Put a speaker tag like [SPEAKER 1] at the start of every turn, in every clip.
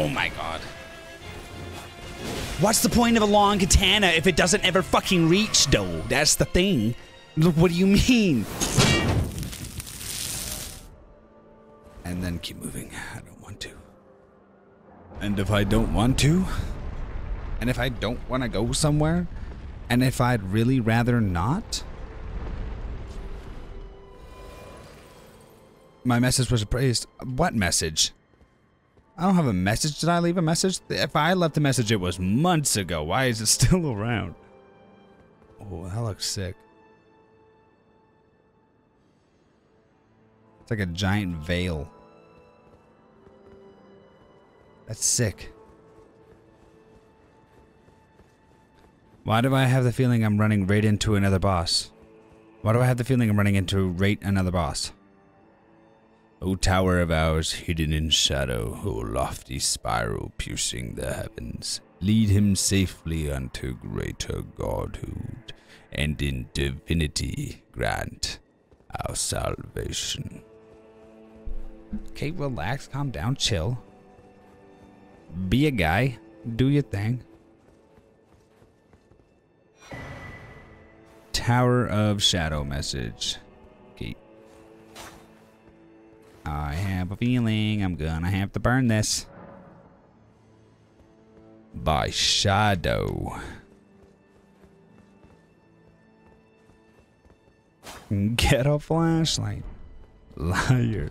[SPEAKER 1] Oh my god. What's the point of a long katana if it doesn't ever fucking reach, though? That's the thing. What do you mean? And then keep moving. I don't want to. And if I don't want to, and if I don't want to go somewhere, and if I'd really rather not, my message was appraised. What message? I don't have a message. Did I leave a message? If I left a message, it was months ago. Why is it still around? Oh, that looks sick. It's like a giant veil. That's sick. Why do I have the feeling I'm running right into another boss? Why do I have the feeling I'm running into right another boss? O tower of ours, hidden in shadow, O lofty spiral piercing the heavens, lead him safely unto greater godhood, and in divinity grant our salvation. Okay, relax, calm down, chill. Be a guy, do your thing. Tower of Shadow message. I have a feeling I'm gonna have to burn this. By shadow. Get a flashlight. Liar.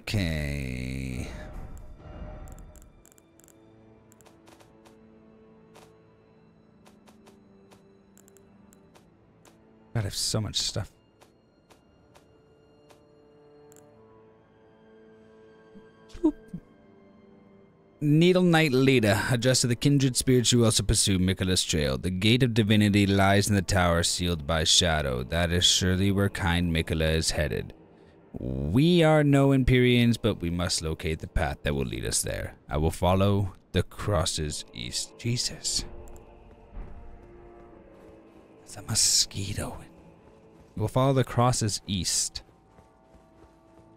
[SPEAKER 1] Okay. God, I have so much stuff. Needle Knight Leda, addressed to the kindred spirits who also pursue Miquella's trail. The gate of divinity lies in the tower sealed by shadow. That is surely where kind Miquella is headed. We are no Empyreans, but we must locate the path that will lead us there. I will follow the crosses east. Jesus. It's a mosquito. We'll follow the crosses east.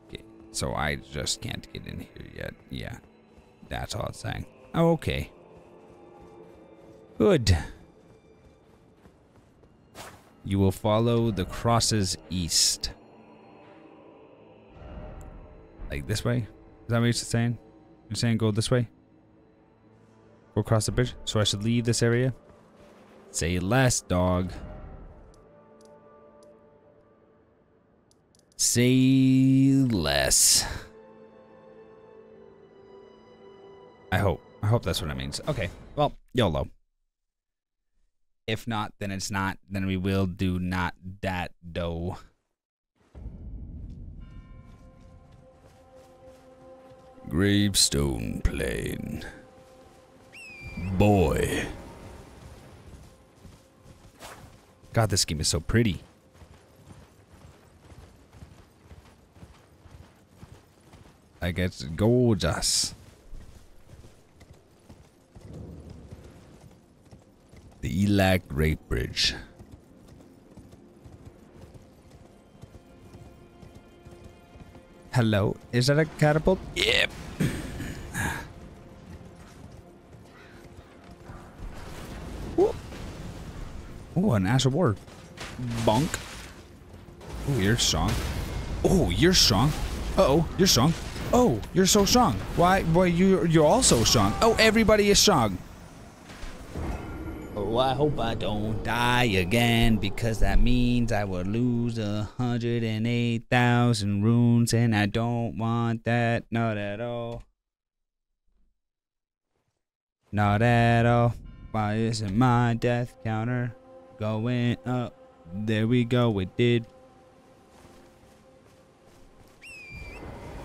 [SPEAKER 1] Okay, so I just can't get in here yet. Yeah, that's all it's saying. Oh, okay. Good. You will follow the crosses east. Like this way? Is that what you're saying? You're saying go this way? Go across the bridge? So I should leave this area? Say less, dog. Say less. I hope. I hope that's what it means. Okay. Well, YOLO. If not, then it's not. Then we will do not that dough. Gravestone Plain. Boy. God, this game is so pretty. Like, it's gorgeous. The Ellac Great Bridge. Hello, is that a catapult? Yep. Oh, an Ash of War. Bonk. Oh, you're strong. Oh, you're strong. Uh oh, you're strong. Oh, you're so strong. Why? Boy, you you're also strong. Oh, everybody is strong. Oh, I hope I don't die again because that means I will lose a hundred and eight thousand runes, and I don't want that. Not at all. Not at all. Why isn't my death counter going up? There we go. It did.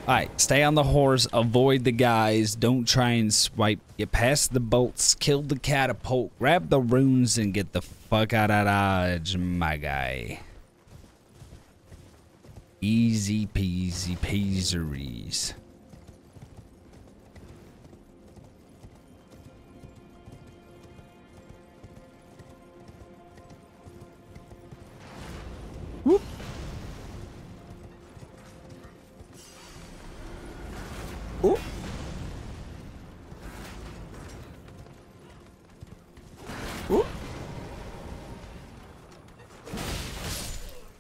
[SPEAKER 1] Alright, stay on the horse, avoid the guys, don't try and swipe, get past the bolts, kill the catapult, grab the runes, and get the fuck out of Dodge, my guy. Easy peasy peaseries. Whoop. Ooh. Ooh.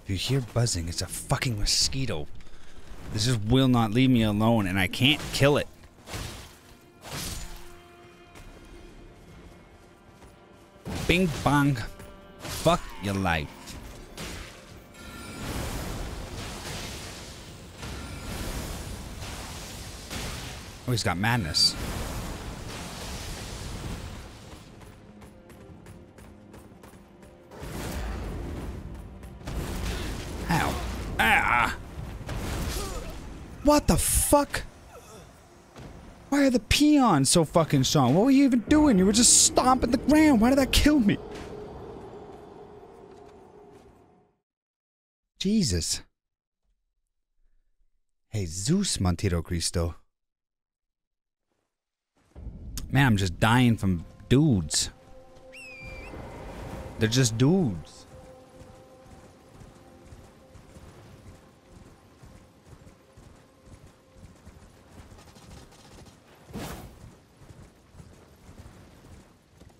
[SPEAKER 1] If you hear buzzing, it's a fucking mosquito. This just will not leave me alone, and I can't kill it. Bing bong. Fuck your life. Oh, he's got madness. Ow. Ah! What the fuck? Why are the peons so fucking strong? What were you even doing? You were just stomping the ground. Why did that kill me? Jesus. Hey, Zeus Montero Cristo. Man, I'm just dying from dudes. They're just dudes.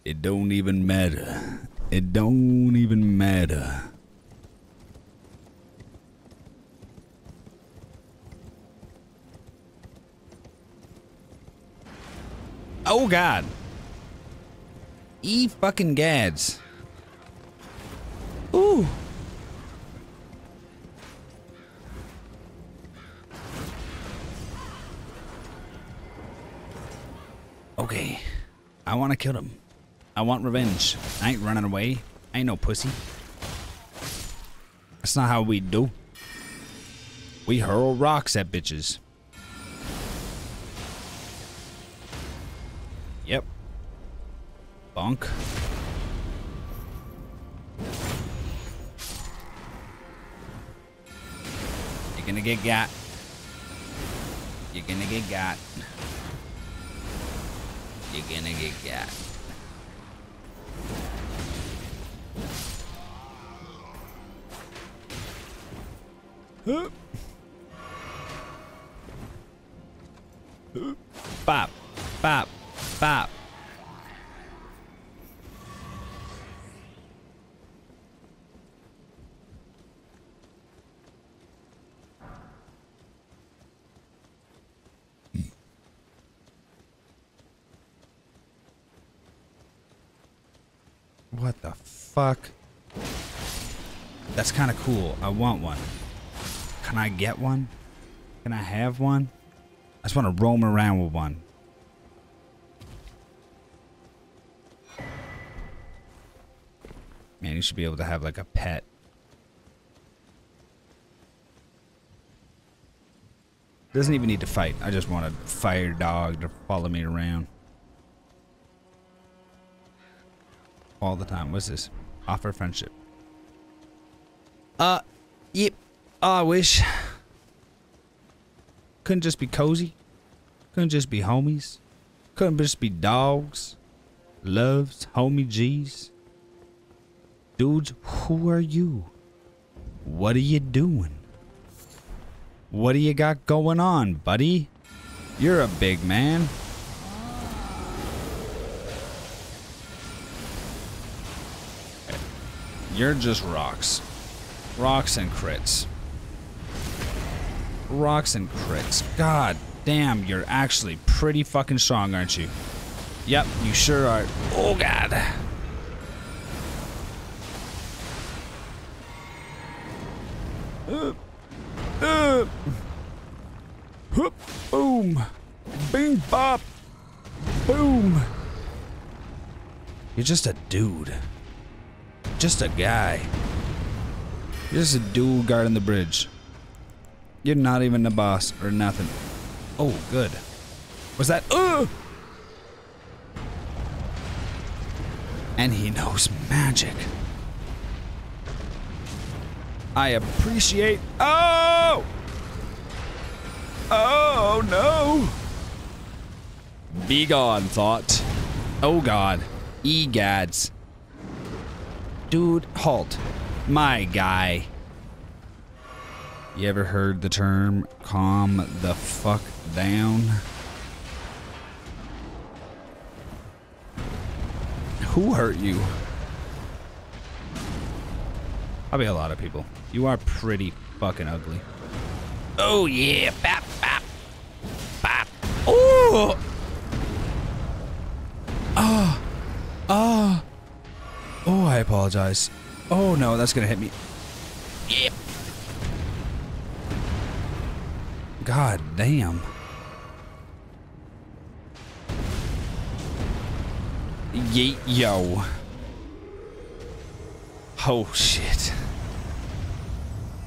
[SPEAKER 1] It don't even matter. It don't even matter. Oh god. E fucking gads. Ooh. Okay. I want to kill him. I want revenge. I ain't running away. I ain't no pussy. That's not how we do. We hurl rocks at bitches. You're gonna get got. You're gonna get got. You're gonna get got. Bop. Bop. Bop. What the fuck? That's kind of cool. I want one. Can I get one? Can I have one? I just want to roam around with one. Man, you should be able to have like a pet. Doesn't even need to fight. I just want a fire dog to follow me around. All the time. What's this? Offer friendship. Uh, yep. Oh, I wish. Couldn't just be cozy. Couldn't just be homies. Couldn't just be dogs. Loves, homie G's. Dudes, who are you? What are you doing? What do you got going on, buddy? You're a big man. You're just rocks. Rocks and crits. Rocks and crits. God damn, you're actually pretty fucking strong, aren't you? Yep, you sure are. Oh, God. Uh, uh, whoop, boom, bing, bop, boom. You're just a dude. Just a guy. You're just a dude guarding the bridge. You're not even the boss or nothing. Oh, good. Was that? Uh! And he knows magic. I appreciate. Oh! Oh no! Be gone, thought. Oh god. Egads. Dude, halt. My guy. You ever heard the term calm the fuck down? Who hurt you? Probably a lot of people. You are pretty fucking ugly. Oh yeah, bap bap bap. Oh. Ah. Oh, I apologize. Oh no, that's gonna hit me. Yep. God damn. Yeet yo. Oh shit.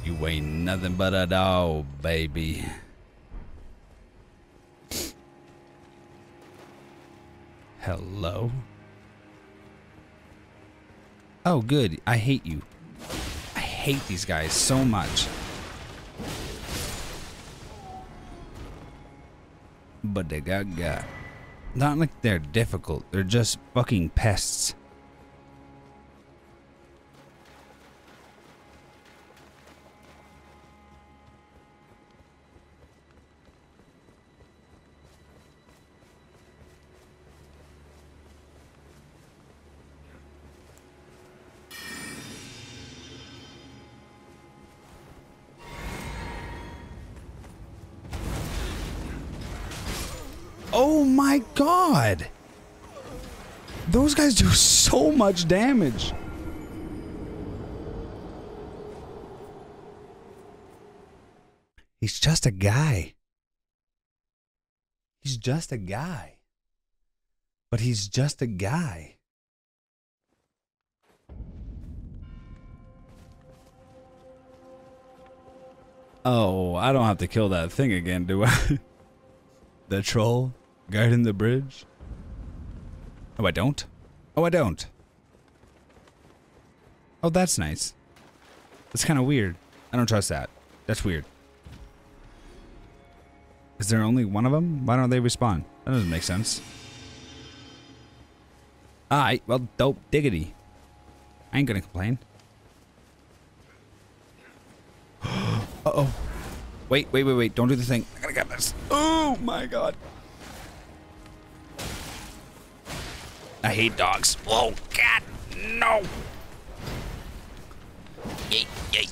[SPEAKER 1] You ain't nothing but a dog, baby. Hello? Oh, good. I hate you. I hate these guys so much. But they got got. Not like they're difficult. They're just fucking pests. Much damage. He's just a guy. He's just a guy. But he's just a guy. Oh, I don't have to kill that thing again, do I? the troll guarding the bridge? Oh, I don't? Oh, I don't. Oh, that's nice. That's kind of weird. I don't trust that. That's weird. Is there only one of them? Why don't they respawn? That doesn't make sense. Alright, well, dope diggity. I ain't gonna complain. Uh-oh. Wait, wait, wait, wait. Don't do the thing. I gotta get this. Oh, my God. I hate dogs. Oh, God. No. Yay, yay.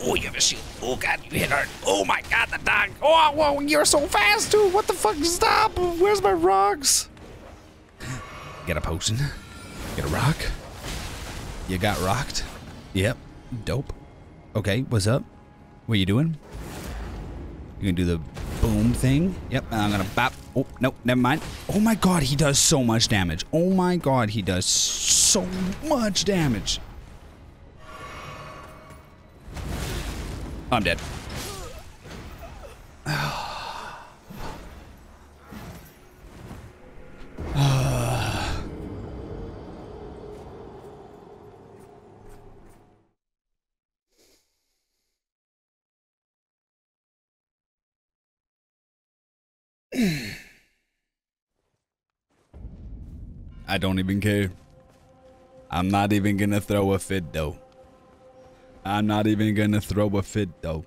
[SPEAKER 1] Oh, you have a shield. Oh, God, you hit hard. Oh, my God, the dog. Oh, whoa, you're so fast, dude. What the fuck? Stop. Where's my rocks? Get a potion. Get a rock. You got rocked? Yep. Dope. Okay, what's up? What are you doing? You gonna do the boom thing? Yep, I'm gonna bop. Oh, no, never mind. Oh my god, he does so much damage. Oh my god, he does so much damage. I'm dead. I don't even care. I'm not even gonna throw a fit though. I'm not even gonna throw a fit though.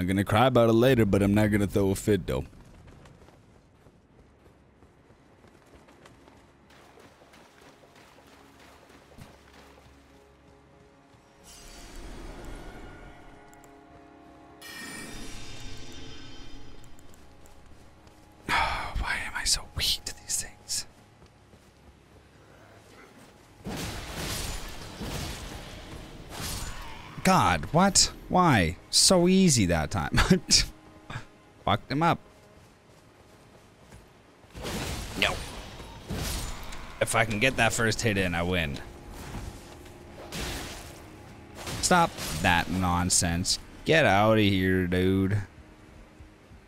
[SPEAKER 1] I'm gonna cry about it later, but I'm not gonna throw a fit though. Why am I so weak God, what? Why? So easy that time. Fucked him up. No. If I can get that first hit in, I win. Stop that nonsense. Get out of here, dude.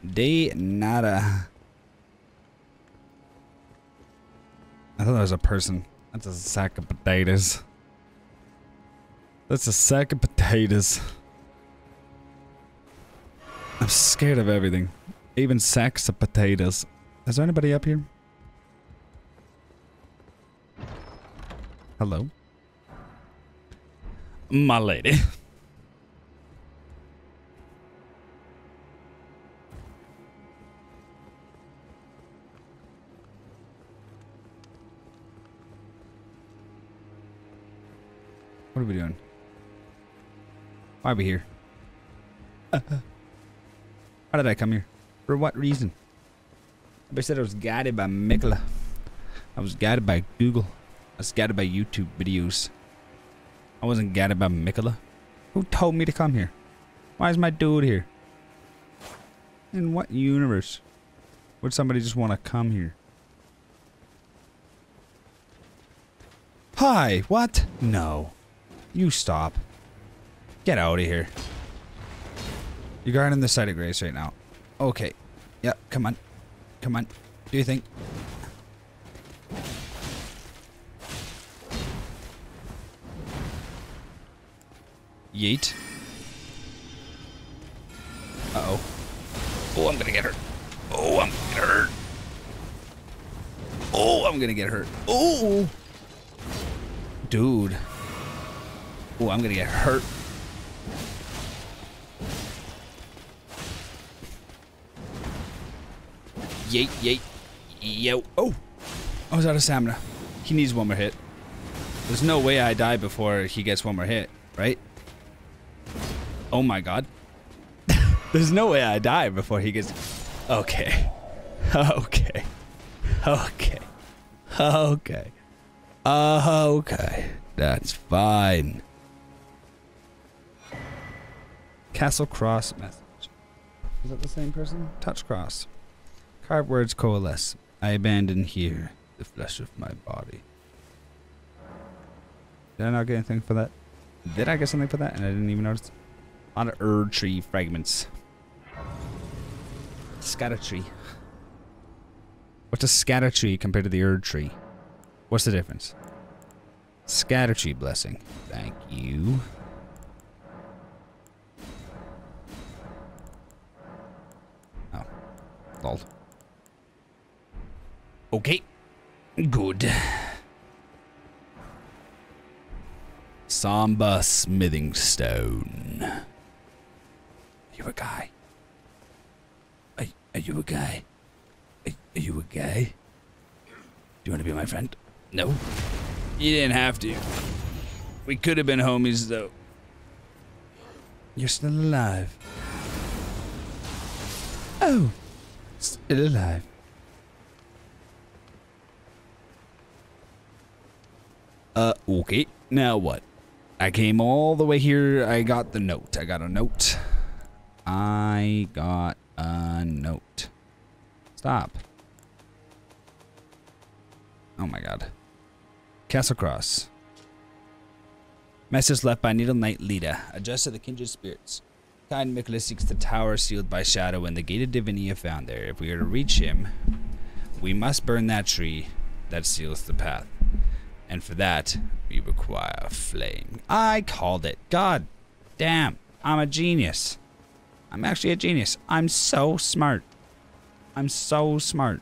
[SPEAKER 1] De nada. I thought that was a person. That's a sack of potatoes. That's a sack of potatoes. I'm scared of everything. Even sacks of potatoes. Is there anybody up here? Hello? My lady. What are we doing? Why are we here? How did I come here? For what reason? I said I was guided by Miquella. I was guided by Google. I was guided by YouTube videos. I wasn't guided by Miquella. Who told me to come here? Why is my dude here? In what universe would somebody just want to come here? Hi, what? No. You stop. Get out of here. You're guarding the site of grace right now. Okay. Yeah, come on. Come on. Do you think? Yeet. Uh-oh. Oh, I'm gonna get hurt. Oh, I'm gonna get hurt. Oh, I'm gonna get hurt. Oh! Dude. Oh, I'm gonna get hurt. Yeet, yeet. Yo. Oh! I was out of stamina. He needs one more hit. There's no way I die before he gets one more hit, right? Oh my god. There's no way I die before he gets... Okay. Okay. Okay. Okay. Okay. That's fine. Castle Cross message. Is that the same person? Touch cross. Carved words coalesce. I abandon here the flesh of my body. Did I not get anything for that? Did I get something for that and I didn't even notice? A lot of tree fragments. Scadutree. What's a Scadutree compared to the Erdtree? What's the difference? Scadutree blessing. Thank you. Oh. Lol. Okay. Good. Somber smithing stone. Are you a guy? Are, are you a guy? Are, are you a guy? Do you want to be my friend? No. You didn't have to. We could have been homies though. You're still alive. Oh. Still alive. Uh, okay. Now what? I came all the way here. I got the note. I got a note. I got a note. Stop. Oh my god. Castle Cross. Message left by Needle Knight Leda, addressed to the kindred spirits. Kind Miquella seeks the tower sealed by shadow and the gated divinity found there. If we are to reach him, we must burn that tree that seals the path. And for that, we require flame. I called it. God damn. I'm a genius. I'm actually a genius. I'm so smart. I'm so smart.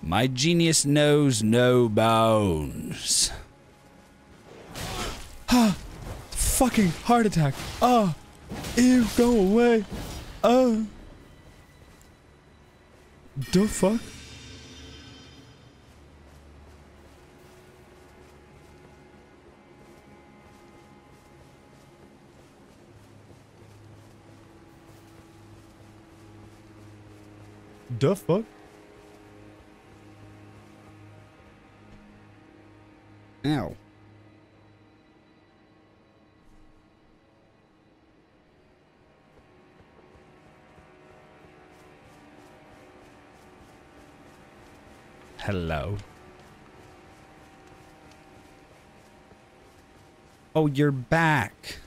[SPEAKER 1] My genius knows no bounds. Ah, fucking heart attack. Oh, ew, go away. Oh. The fuck? The fuck? Ow. Hello. Oh, you're back.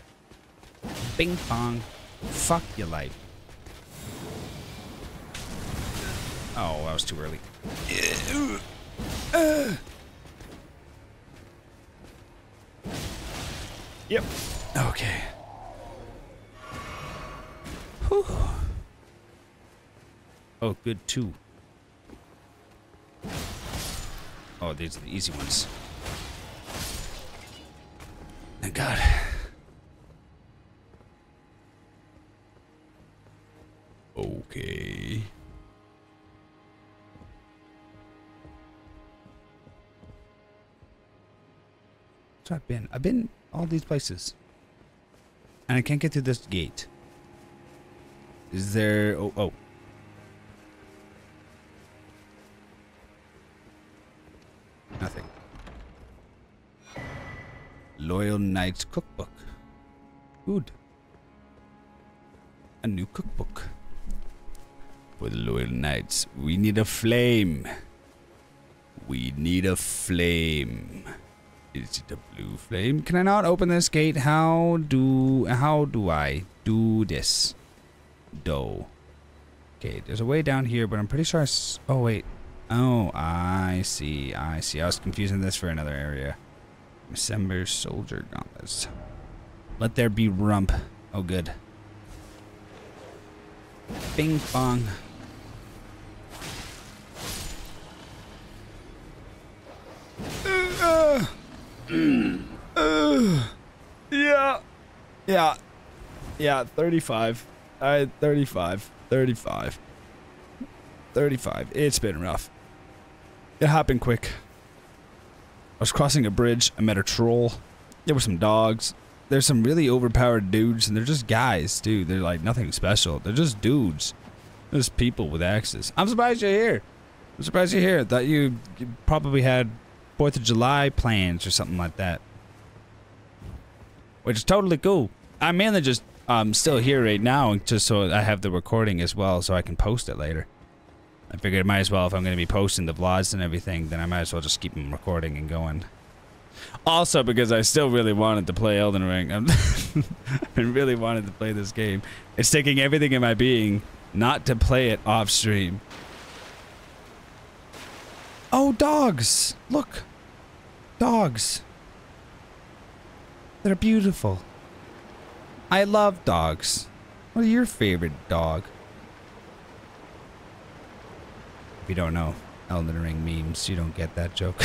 [SPEAKER 1] Bing bong. Fuck your life. Oh, that was too early. Yep. Okay. Whew. Oh, good too. Oh, these are the easy ones. Thank God. Okay. I've been. I've been all these places. and I can't get through this gate. Is there... Oh, oh. Nothing. Loyal Knights Cookbook. Good. A new cookbook. For the Loyal Knights. We need a flame. We need a flame. Is it a blue flame? Can I not open this gate? How do how do I do this? Do. Okay, there's a way down here, but I'm pretty sure I oh wait. Oh, I see. I see. I was confusing this for another area. Messmer soldier gauntlets. Let there be rump. Oh good. Bing bong. Uh, uh, Mm. yeah. Yeah. Yeah, 35. I 35. 35. 35. It's been rough. It happened quick. I was crossing a bridge. I met a troll. There were some dogs. There's some really overpowered dudes, and they're just guys, too. They're like nothing special. They're just dudes. There's people with axes. I'm surprised you're here. I'm surprised you're here. Thought you probably had Fourth of July plans or something like that. Which is totally cool. I'm mainly just um, still here right now, just so I have the recording as well, so I can post it later. I figured I might as well, if I'm going to be posting the vlogs and everything, then I might as well just keep them recording and going. Also, because I still really wanted to play Elden Ring. i really wanted to play this game. It's taking everything in my being not to play it off stream. Oh, dogs! Look! Dogs. They're beautiful. I love dogs. What are your favorite dog? If you don't know Elden Ring memes, you don't get that joke.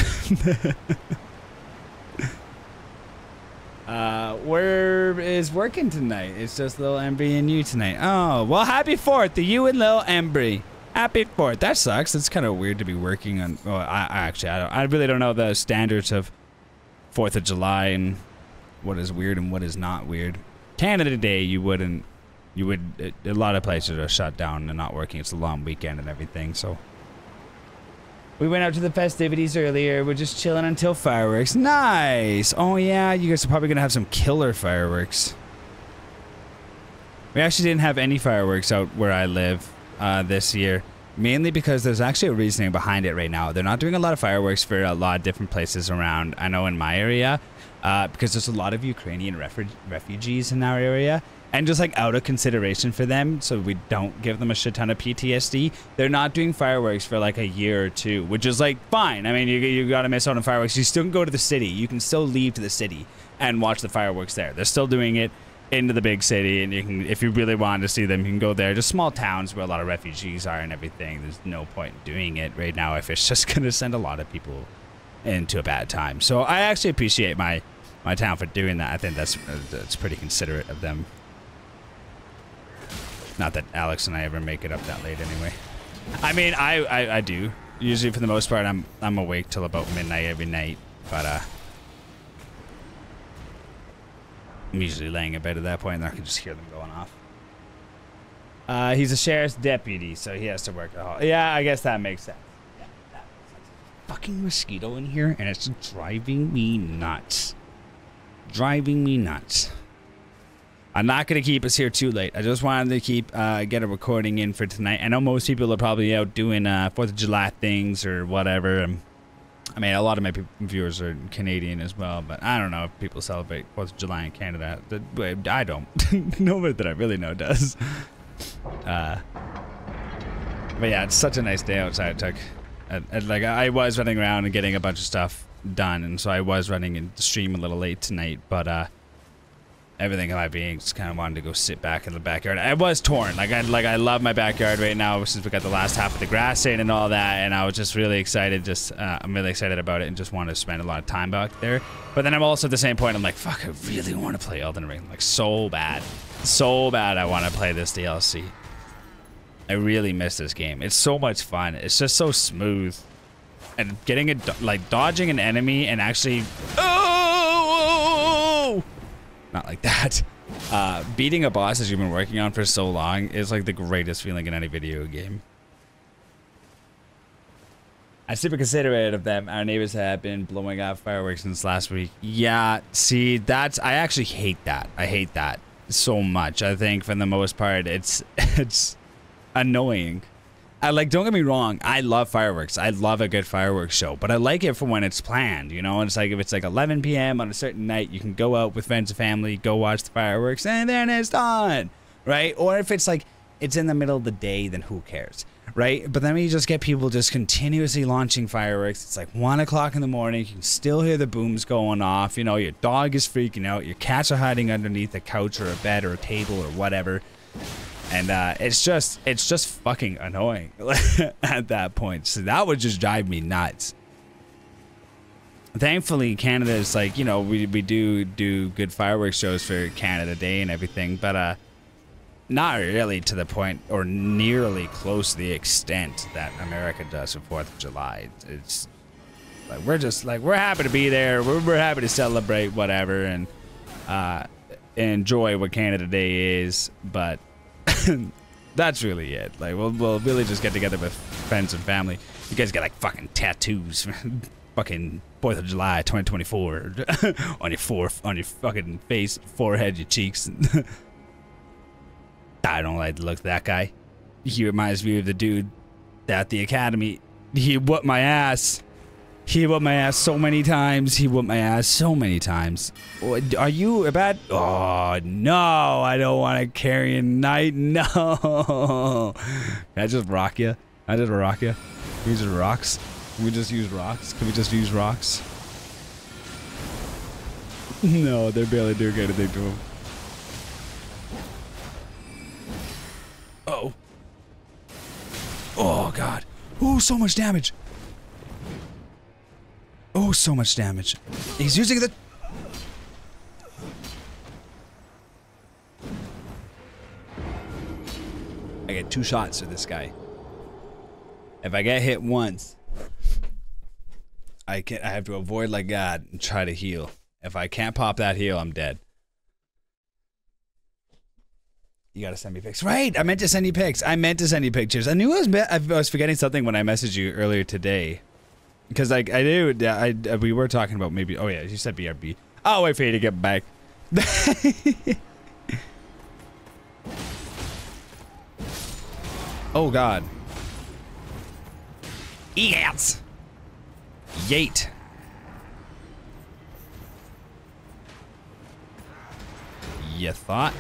[SPEAKER 1] uh, where is working tonight? It's just little Embry and you tonight. Oh, well, happy 4th to you and little Embry. Happy 4th. That sucks. It's kind of weird to be working on. Well, I, I actually, I, don't, I really don't know the standards of 4th of July and what is weird and what is not weird. Canada Day, you wouldn't. You would. A lot of places are shut down and not working. It's a long weekend and everything, so. We went out to the festivities earlier. We're just chilling until fireworks. Nice. Oh yeah, you guys are probably gonna have some killer fireworks. We actually didn't have any fireworks out where I live uh, this year. Mainly because there's actually a reasoning behind it right now. They're not doing a lot of fireworks for a lot of different places around. I know in my area, uh, because there's a lot of Ukrainian refu refugees in our area. And just like out of consideration for them, so we don't give them a shit ton of PTSD, they're not doing fireworks for like a year or two, which is like fine. I mean, you, you gotta miss out on fireworks. You still can go to the city. You can still leave to the city and watch the fireworks there. They're still doing it into the big city, and you can, if you really want to see them, you can go there. Just small towns where a lot of refugees are and everything. There's no point in doing it right now if it's just going to send a lot of people into a bad time. So I actually appreciate my my town for doing that. I think that's that's pretty considerate of them. Not that Alex and I ever make it up that late anyway. I mean, I, I, I do. Usually for the most part, I'm I'm awake till about midnight every night, but uh. I'm usually laying in bed at that point, and I can just hear them going off. Uh, he's a sheriff's deputy, so he has to work the hall. Yeah, I guess that makes sense. Yeah, that makes sense. Fucking mosquito in here, and it's driving me nuts. Driving me nuts. I'm not going to keep us here too late. I just wanted to keep, uh, get a recording in for tonight. I know most people are probably out doing, uh, 4th of July things or whatever. I mean, a lot of my viewers are Canadian as well, but I don't know if people celebrate Fourth of July in Canada. I don't. Nobody that I really know does. Uh, but yeah, it's such a nice day outside. It took, like, I was running around and getting a bunch of stuff done, and so I was running in the stream a little late tonight, but uh, everything in my being just kind of wanted to go sit back in the backyard. I was torn. Like I like I love my backyard right now since we got the last half of the grass in and all that, and I was just really excited. Just uh, I'm really excited about it and just want to spend a lot of time back there. But then I'm also at the same point I'm like, fuck, I really want to play Elden Ring like so bad, so bad. I want to play this DLC. I really miss this game. It's so much fun. It's just so smooth. And getting it, like dodging an enemy and actually, oh, not like that. uh, beating a boss that you've been working on for so long is like the greatest feeling in any video game. I'm super considerate of them. Our neighbors have been blowing up fireworks since last week. Yeah, see, that's I actually hate that. I hate that so much. I think for the most part, it's it's annoying. I like. Don't get me wrong. I love fireworks. I love a good fireworks show, but I like it for when it's planned. You know, and it's like if it's like 11 p.m. on a certain night, you can go out with friends and family, go watch the fireworks, and then it's done, right? Or if it's like it's in the middle of the day, then who cares? right? But then we just get people just continuously launching fireworks. It's like one o'clock in the morning. You can still hear the booms going off. You know, your dog is freaking out. Your cats are hiding underneath a couch or a bed or a table or whatever. And uh, it's just, it's just fucking annoying at that point. So that would just drive me nuts. Thankfully, Canada is like, you know, we, we do do good fireworks shows for Canada Day and everything. But, uh, not really to the point or nearly close to the extent that America does for Fourth of July. It's like we're just like we're happy to be there. We're, we're happy to celebrate whatever and uh, enjoy what Canada Day is, but that's really it. Like we'll we'll really just get together with friends and family. You guys got like fucking tattoos, fucking Fourth of July 2024 on your fourth on your fucking face, forehead, your cheeks. I don't like the look of that guy. He reminds me of the dude at the academy. He whooped my ass. He whooped my ass so many times. He whooped my ass so many times. Are you a bad? Oh no! I don't want to carry a knight. No. Can I just rock you? I just rock you. Can we just rocks? Can we just use rocks? Can we just use rocks? No, they're barely doing anything to him. oh. Oh, God. Oh, so much damage. Oh, so much damage. He's using the... I get two shots of this guy. If I get hit once, I can I have to avoid like God and try to heal. If I can't pop that heal, I'm dead. You gotta send me pics. Right, I meant to send you pics. I meant to send you pictures. I knew I was I was forgetting something when I messaged you earlier today, because like I knew I, I we were talking about maybe. Oh yeah, you said BRB. I'll wait for you to get back. oh God. Yes. Yate. You thought?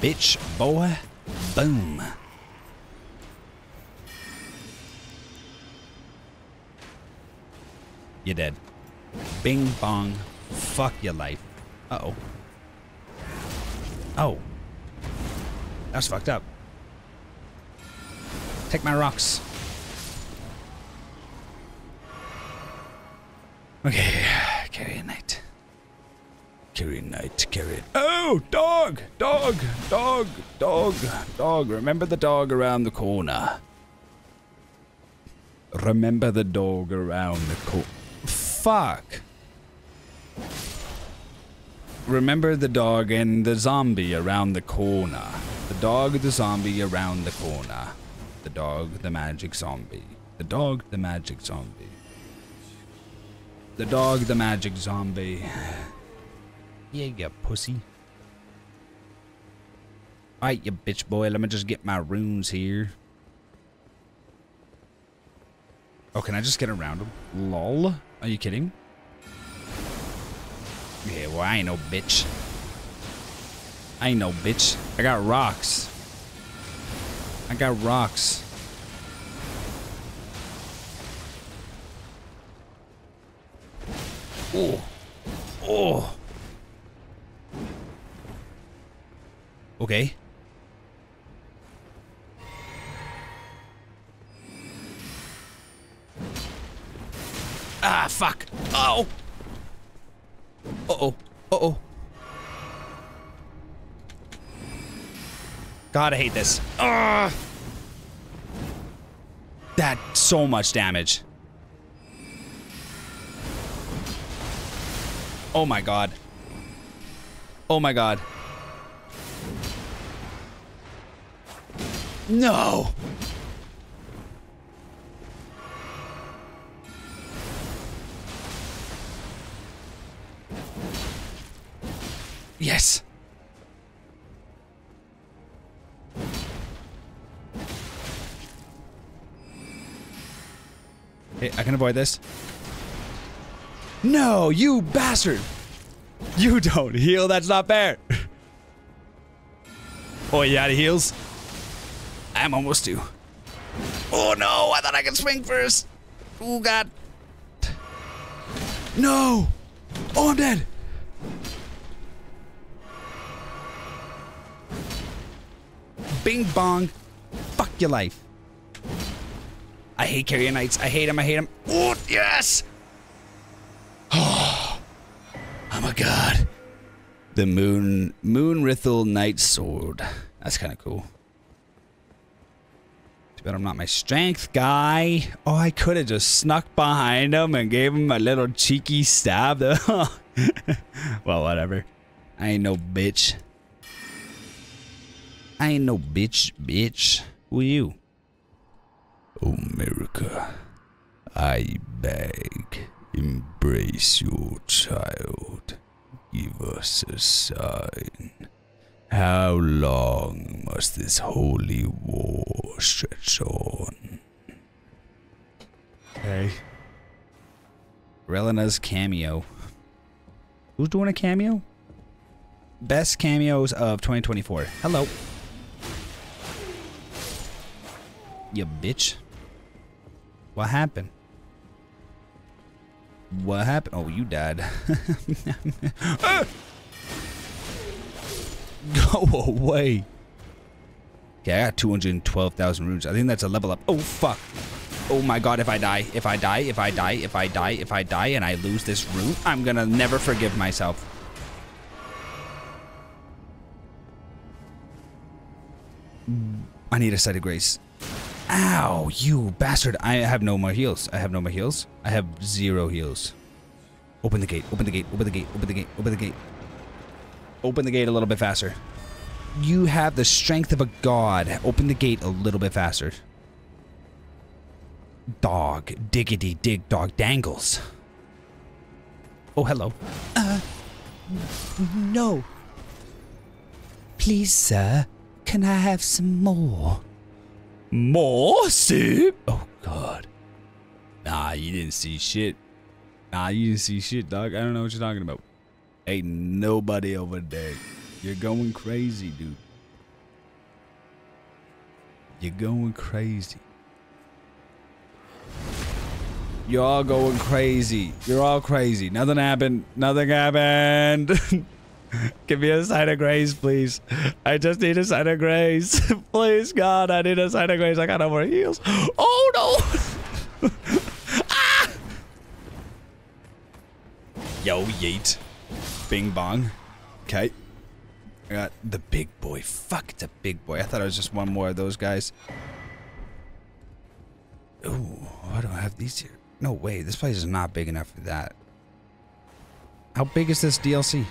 [SPEAKER 1] Bitch, boy. Boom. You're dead. Bing bong. Fuck your life. Uh-oh. Oh. That's fucked up. Take my rocks. Okay. Carry a knight. Carry a knight, carry it. Oh, dog, dog, dog, dog, dog. Remember the dog around the corner. Remember the dog around the corner. Fuck. Remember the dog and the zombie around the corner. The dog, the zombie around the corner. The dog, the magic zombie. The dog, the magic zombie. The dog, the magic zombie. Yeah, you pussy. Alright, you bitch boy. Let me just get my runes here. Oh, can I just get around him? Lol. Are you kidding? Yeah, well, I ain't no bitch. I ain't no bitch. I got rocks. I got rocks. Oh. Oh. Okay. Ah, fuck. Oh. Uh-oh. Uh-oh. God, I hate this. Ah. That so much damage. Oh my god. Oh my god. No! Yes! Hey, I can avoid this. No, you bastard! You don't heal, that's not fair! oh, you out of heals? I'm almost due. Oh no, I thought I could swing first! Oh god. No! Oh, I'm dead! Bing bong. Fuck your life. I hate Carrier Knights. I hate him. I hate him. Oh, yes! Oh, I'm a god. The Moon Moonrithyll's Knight Sword. That's kind of cool. Too bad I'm not my strength guy. Oh, I could have just snuck behind him and gave him a little cheeky stab. well, whatever. I ain't no bitch. I ain't no bitch, bitch. Who you? Marika, I beg, embrace your child. Give us a sign. How long must this holy war stretch on? Hey. Rellana's cameo. Who's doing a cameo? Best cameos of 2024. Hello. You bitch. What happened? What happened? Oh, you died. Go away. Okay, I got 212,000 runes. I think that's a level up. Oh, fuck. Oh my god, if I die, if I die, if I die, if I die, if I die, and I lose this rune, I'm gonna never forgive myself. I need a sight of grace. Ow, you bastard. I have no more heals. I have no more heals. I have zero heals. Open the gate, open the gate, open the gate, open the gate, open the gate. Open the gate a little bit faster. You have the strength of a god. Open the gate a little bit faster. Dog. Diggity dig dog dangles. Oh, hello. Uh, no. Please, sir, can I have some more? More soup? Oh, God. Nah, you didn't see shit. Nah, you didn't see shit, dog. I don't know what you're talking about. Ain't nobody over there. You're going crazy, dude. You're going crazy. You're all going crazy. You're all crazy. Nothing happened. Nothing happened. Give me a sign of grace, please. I just need a sign of grace. please, God, I need a sign of grace. I got no more heals. Oh, no. ah! Yo, yeet. Bing bong. Okay. I got the big boy. Fuck the big boy. I thought it was just one more of those guys. Ooh, why do I have these here? No way. This place is not big enough for that. How big is this DLC?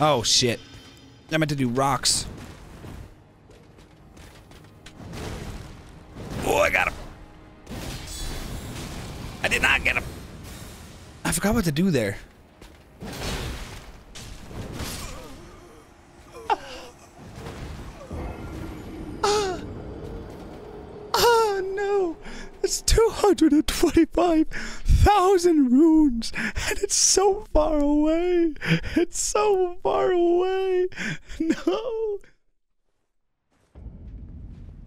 [SPEAKER 1] Oh, shit. I meant to do rocks. Oh, I got him. I did not get him. I forgot what to do there. 225,000 runes, and it's so far away. It's so far away. No.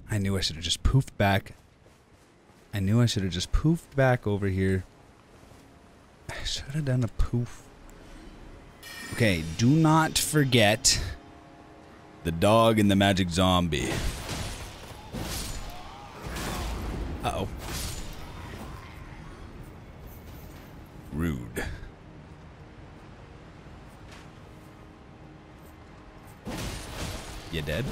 [SPEAKER 1] I knew I should have just poofed back. I knew I should have just poofed back over here. I should have done a poof. Okay, do not forget the dog and the magic zombie. Uh-oh. Rude. You dead?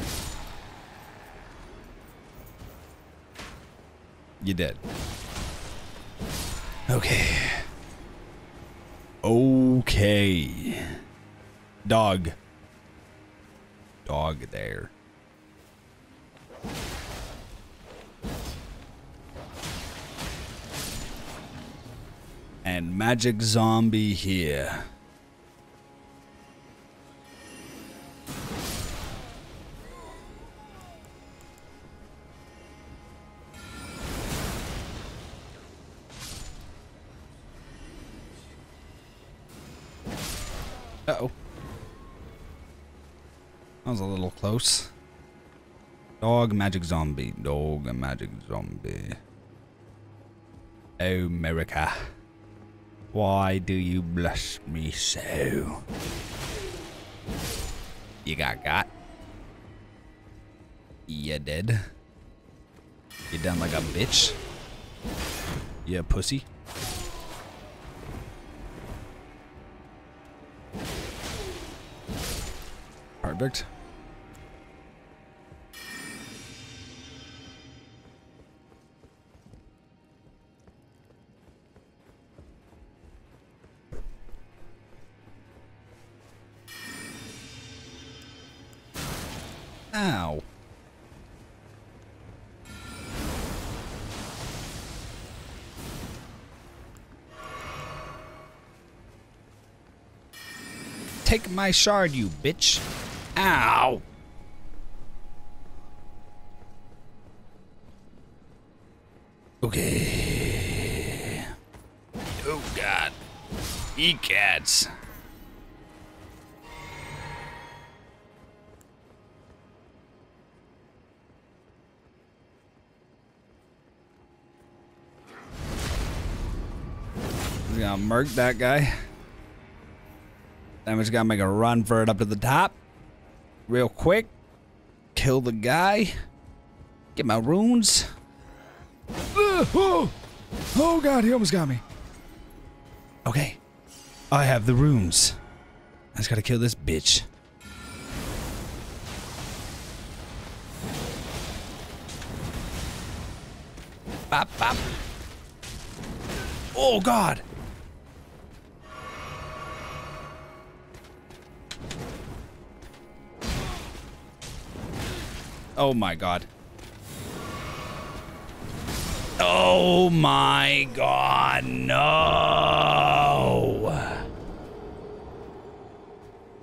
[SPEAKER 1] You dead. Okay. Okay. Dog. Dog there. And magic zombie here. Uh-oh. That was a little close. Dog, magic zombie. Dog, magic zombie. Oh, Marika. Why do you bless me so? You got got. You dead. You done like a bitch. You a pussy. Perfect. My shard, you bitch. Ow. Okay. Oh, God. Eat cats. We gonna murk that guy. Then we just gonna make a run for it up to the top. Real quick. Kill the guy. Get my runes. Uh, oh. oh god, he almost got me. Okay. I have the runes. I just gotta kill this bitch. Bop, bop. Oh god. Oh my god. Oh my god, no!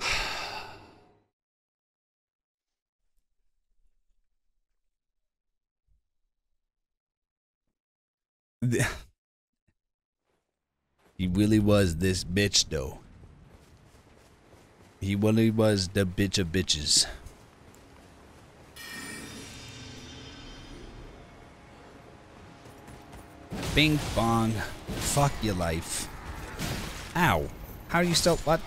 [SPEAKER 1] he really was this bitch, though. He really was the bitch of bitches. Bing bong. Fuck your life. Ow. How do you still what?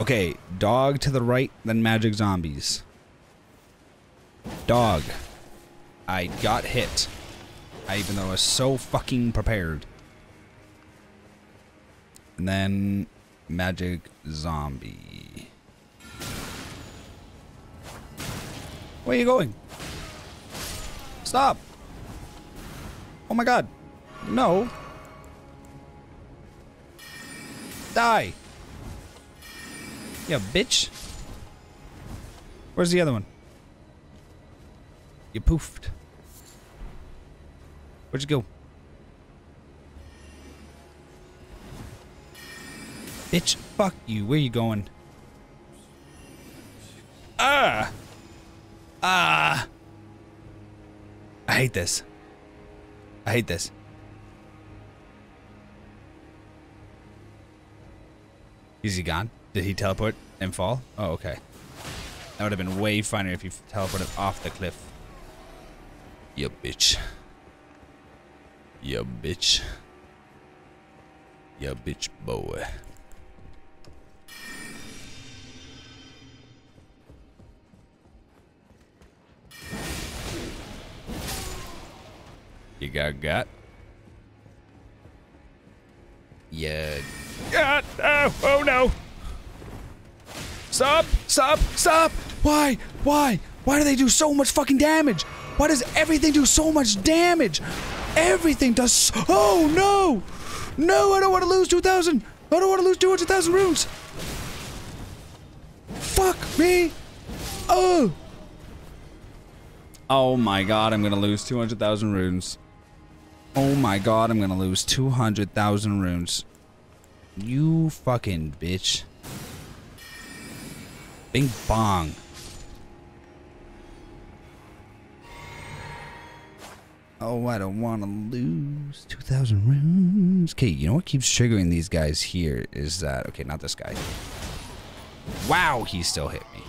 [SPEAKER 1] Okay, dog to the right, then magic zombies. Dog. I got hit. I, even though I was so fucking prepared. And then magic zombie. Where are you going? Stop! Oh my god. No. Die. Yeah, bitch. Where's the other one? You poofed. Where'd you go? Bitch, fuck you. Where you going? Ah! Ah! I hate this. I hate this. Is he gone? Did he teleport and fall? Oh, okay. That would have been way funnier if you teleported off the cliff. You bitch. You bitch. You bitch boy. You got got? Yeah. God, oh, oh no. Stop, stop, stop. Why, why, why do they do so much fucking damage? Why does everything do so much damage? Everything does, so oh no. No, I don't want to lose 2,000. I don't want to lose 200,000 runes. Fuck me. Oh. Oh my god, I'm going to lose 200,000 runes. Oh my god, I'm to lose 200,000 runes. You fucking bitch. Bing bong. Oh, I don't want to lose 2,000 runes. Okay, you know what keeps triggering these guys here is that... Okay, not this guy. Wow, he still hit me.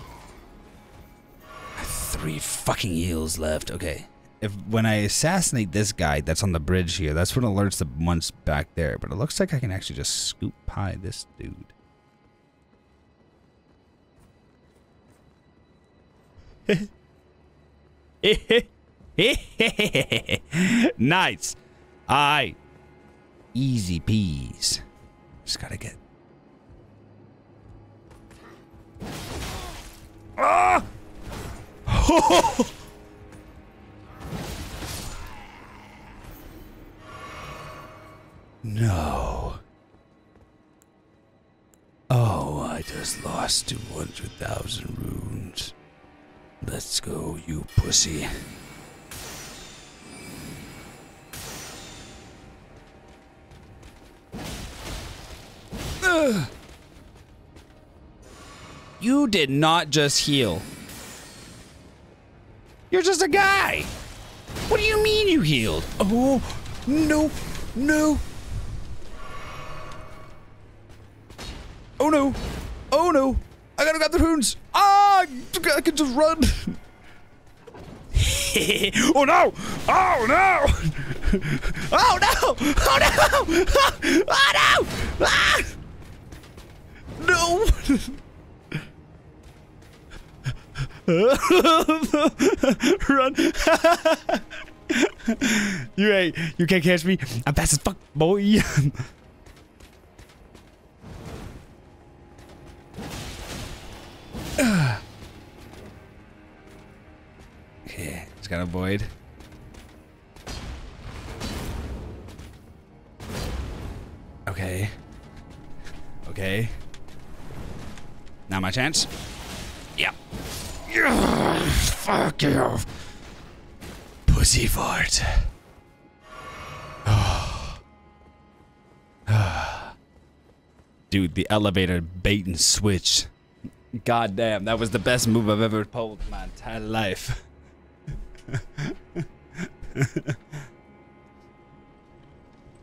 [SPEAKER 1] Three fucking heals left. Okay. If When I assassinate this guy that's on the bridge here, that's what alerts the ones back there. But it looks like I can actually just scoop pie this dude. nice. I easy peas. Just gotta get. Ah! no. Oh, I just lost 200,000 runes. Let's go, you pussy. Ugh. You did not just heal. You're just a guy. What do you mean you healed? Oh, no, no. Oh no. Oh no. I gotta grab the runes. Ah, I can just run. oh no! Oh no! Oh no! Oh no! Oh no! Ah! No! Run! you ain't. You can't catch me. I'm fast as fuck, boy. Okay, it's got a void. Okay. Okay. Now my chance. Yep. Yeah, fuck you. Pussy fart. Dude, the elevator bait and switch. God damn, that was the best move I've ever pulled in my entire life.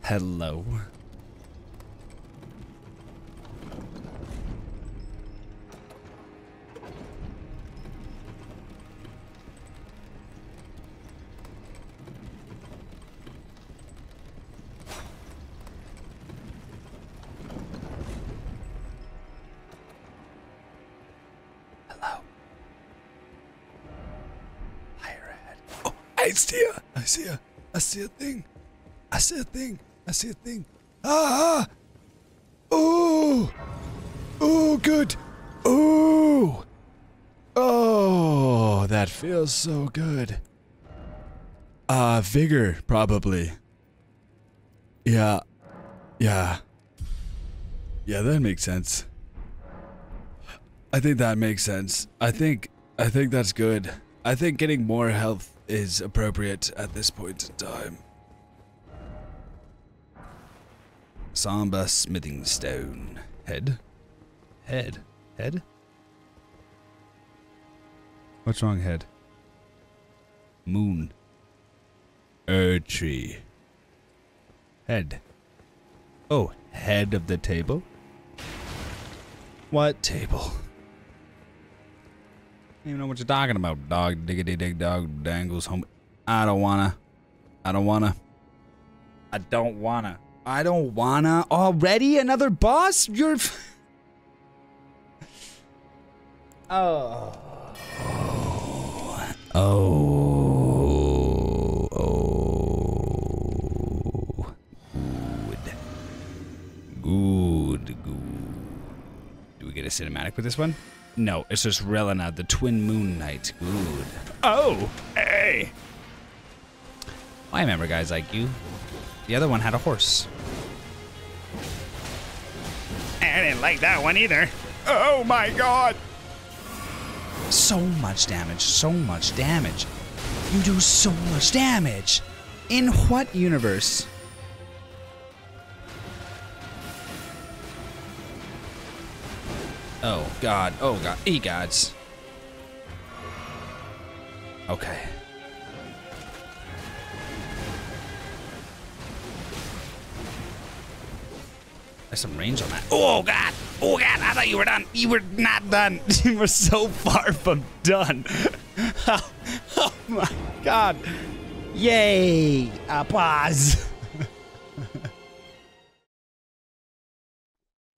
[SPEAKER 1] Hello. Hello. I see her. I see her. I see a thing. I see a thing. I see a thing. Ah! ah. Oh! Oh, good. Oh! Oh, that feels so good. Uh, vigor, probably. Yeah. Yeah. Yeah, that makes sense. I think that makes sense. I think I think that's good. I think getting more health is appropriate at this point in time. Somber smithing stone. Head? Head. Head? What's wrong, head? Moon. Erdtree. Head. Oh, head of the table? What table? I don't even know what you're talking about, dog. Diggity dig dog dangles home. I don't wanna. I don't wanna. I don't wanna. I don't wanna. Already another boss? You're. oh. Oh. Oh. Good. Good. Good. Do we get a cinematic with this one? No, it's just Rellana, the Twin Moon Knight. Good. Oh, hey. I remember guys like you. The other one had a horse. I didn't like that one either. Oh my god. So much damage, so much damage. You do so much damage. In what universe? Oh god, oh god, e gods. Okay. There's some range on that. Oh god! Oh god! I thought you were done. You were not done. You were so far from done. oh, oh my god! Yay! A pause.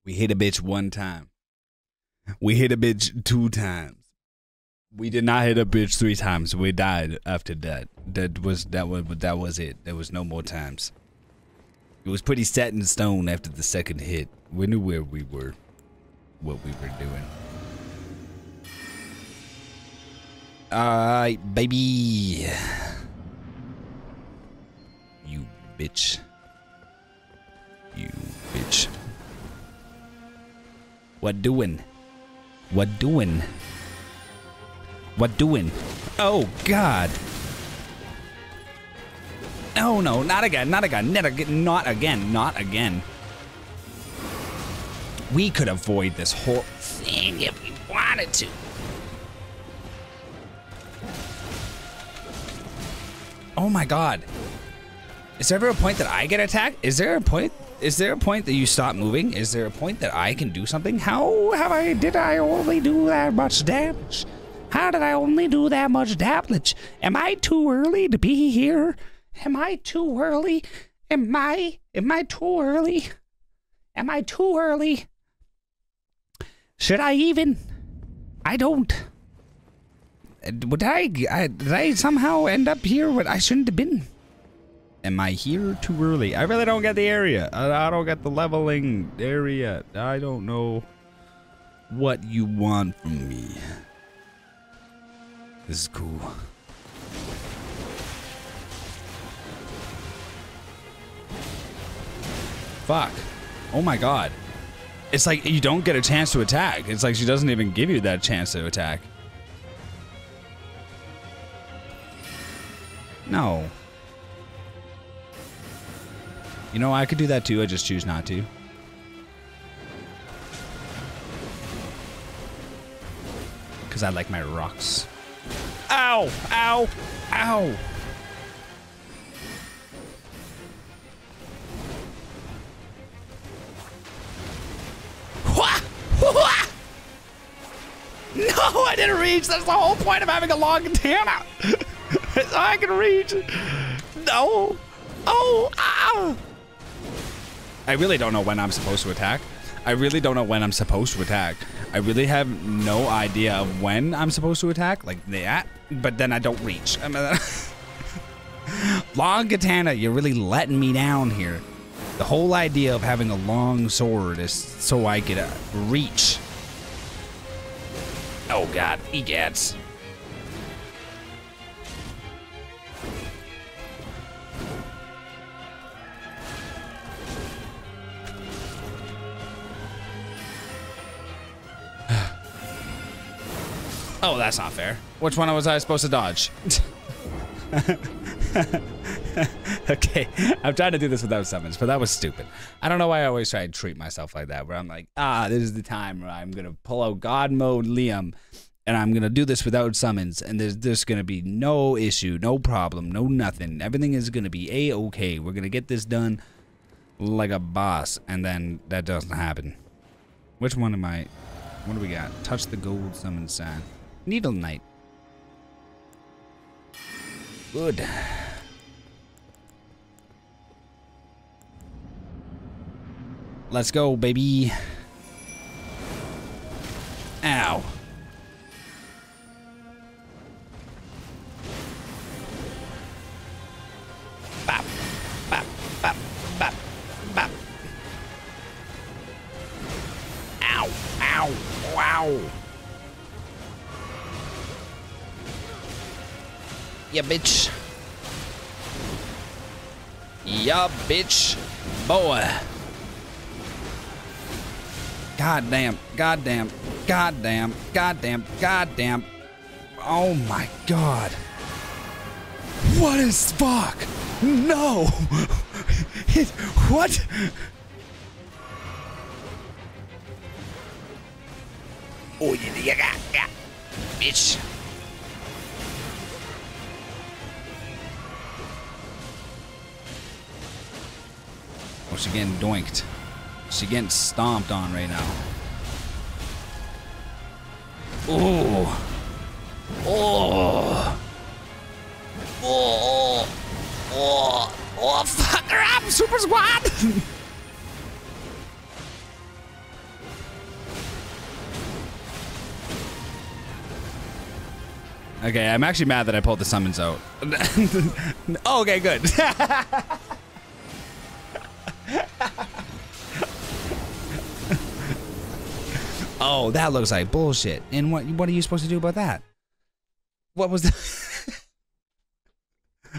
[SPEAKER 1] we hit a bitch one time. We hit a bitch two times. We did not hit a bitch three times. We died after that. That was that was that was it. There was no more times. It was pretty set in stone after the second hit. We knew where we were, what we were doing. Alright, baby. You bitch. You bitch. What doing? What doing? What doing? Oh, God. No, no, not again, not again, not again, not again, not again. We could avoid this whole thing if we wanted to. Oh my god. Is there ever a point that I get attacked? Is there a point? Is there a point that you stop moving? Is there a point that I can do something? How have I, did I only do that much damage? How did I only do that much damage? Am I too early to be here? Am I too early? Am I? Am I too early? Am I too early? Should I even? I don't. Would I, I? Did I somehow end up here when I shouldn't have been? Am I here too early? I really don't get the area. I, I don't get the leveling area. I don't know what you want from me. This is cool. Fuck. Oh my god. It's like you don't get a chance to attack. It's like she doesn't even give you that chance to attack. No. You know, I could do that too. I just choose not to. Because I like my rocks. Ow! Ow! Ow! No, I didn't reach. That's the whole point of having a long katana. I can reach. No. Oh, ah. I really don't know when I'm supposed to attack. I really don't know when I'm supposed to attack. I really have no idea of when I'm supposed to attack, like that, but then I don't reach. I mean, long katana, you're really letting me down here. The whole idea of having a long sword is so I could uh, reach. Oh god, egads. Oh, that's not fair. Which one was I supposed to dodge? okay, I'm trying to do this without summons, but that was stupid. I don't know why I always try to treat myself like that, where I'm like, ah, this is the time where I'm going to pull out God mode Liam, and I'm going to do this without summons, and there's, there's going to be no issue, no problem, no nothing. Everything is going to be A-okay. We're going to get this done like a boss, and then that doesn't happen. Which one am I? What do we got? Touch the gold summon sign. Needle Knight. Good. Let's go, baby. Ow. Yeah, bitch. Yeah, bitch. Boy. God damn. God damn. God damn. God damn. Oh my god. What is fuck? No. It, what? Oh yeah, yeah, yeah. bitch. Oh, she getting doinked. She getting stomped on right now. Oh. Oh. Oh. Oh. Oh, fuck her up, Super Squad! okay, I'm actually mad that I pulled the summons out. Oh, okay, good. oh, that looks like bullshit. And what what are you supposed to do about that? What was that?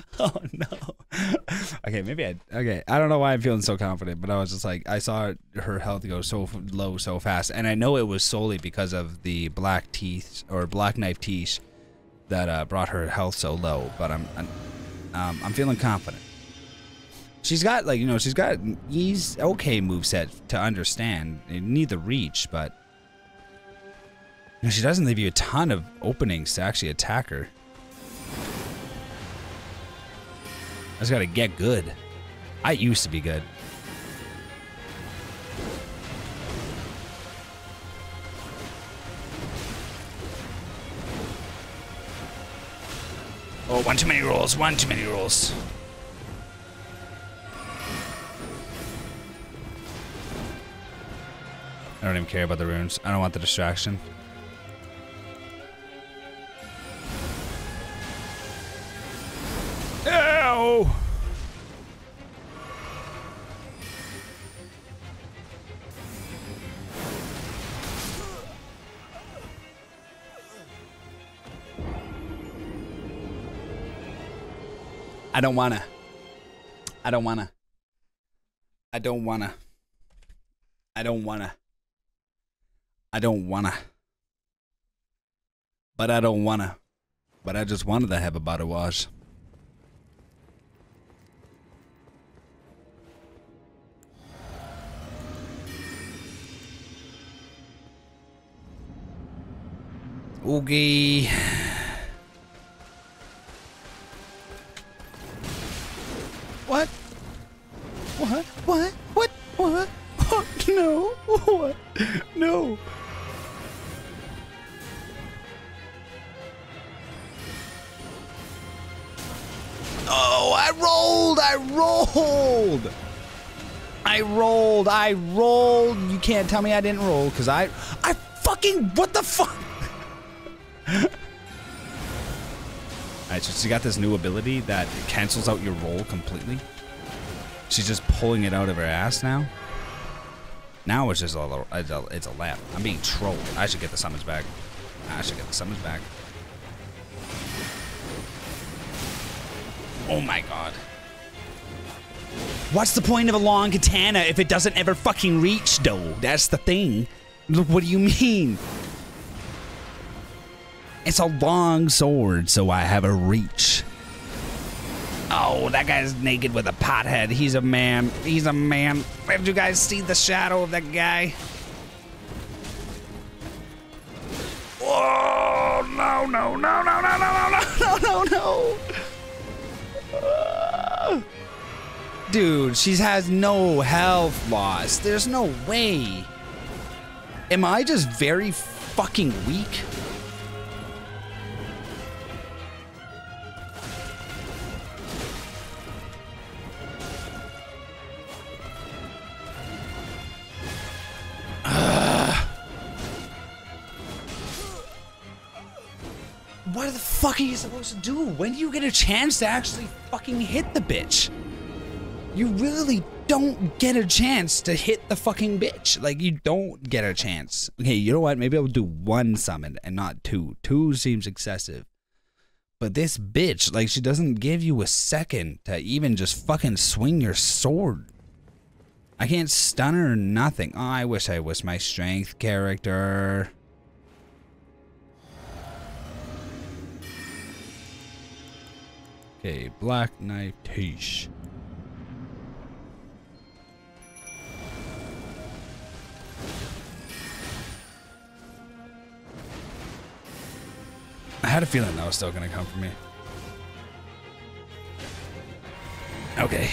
[SPEAKER 1] oh no. Okay, maybe I okay. I don't know why I'm feeling so confident, but I was just like I saw her health go so low so fast, and I know it was solely because of the black teeth or black knife teeth that uh, brought her health so low. But I'm I'm, um, I'm feeling confident. She's got like you know she's got he's okay move set to understand. You need the reach, but you she doesn't leave you a ton of openings to actually attack her. I just gotta get good. I used to be good. Oh, one too many rolls, one too many rolls. I don't even care about the runes. I don't want the distraction. Ow! I don't wanna. I don't wanna. I don't wanna. I don't wanna. I don't wanna. But I don't wanna. But I just wanted to have a body wash. Okay. What? What? What? What? What? Oh, no. What? No. Oh, I rolled! I rolled! I rolled! I rolled! You can't tell me I didn't roll, because I... I fucking... What the fuck? Alright, so she got this new ability that cancels out your roll completely. She's just pulling it out of her ass now. Now it's just a, it's a, it's a lap. I'm being trolled. I should get the summons back. I should get the summons back. Oh my god. What's the point of a long katana if it doesn't ever fucking reach, though? That's the thing. What do you mean? It's a long sword, so I have a reach. Oh, that guy's naked with a pothead. He's a man. He's a man. Did you guys see the shadow of that guy? Oh, no, no, no, no, no, no, no, no, no, no, no. Dude, she has no health loss. There's no way. Am I just very fucking weak? What the fuck are you supposed to do? When do you get a chance to actually fucking hit the bitch? You really don't get a chance to hit the fucking bitch. Like, you don't get a chance. Okay, you know what? Maybe I'll do one summon and not two. Two seems excessive. But this bitch, like, she doesn't give you a second to even just fucking swing your sword. I can't stun her or nothing. Oh, I wish I was my strength character. Okay, Black Knife Tiche. I had a feeling that was still gonna come for me. Okay.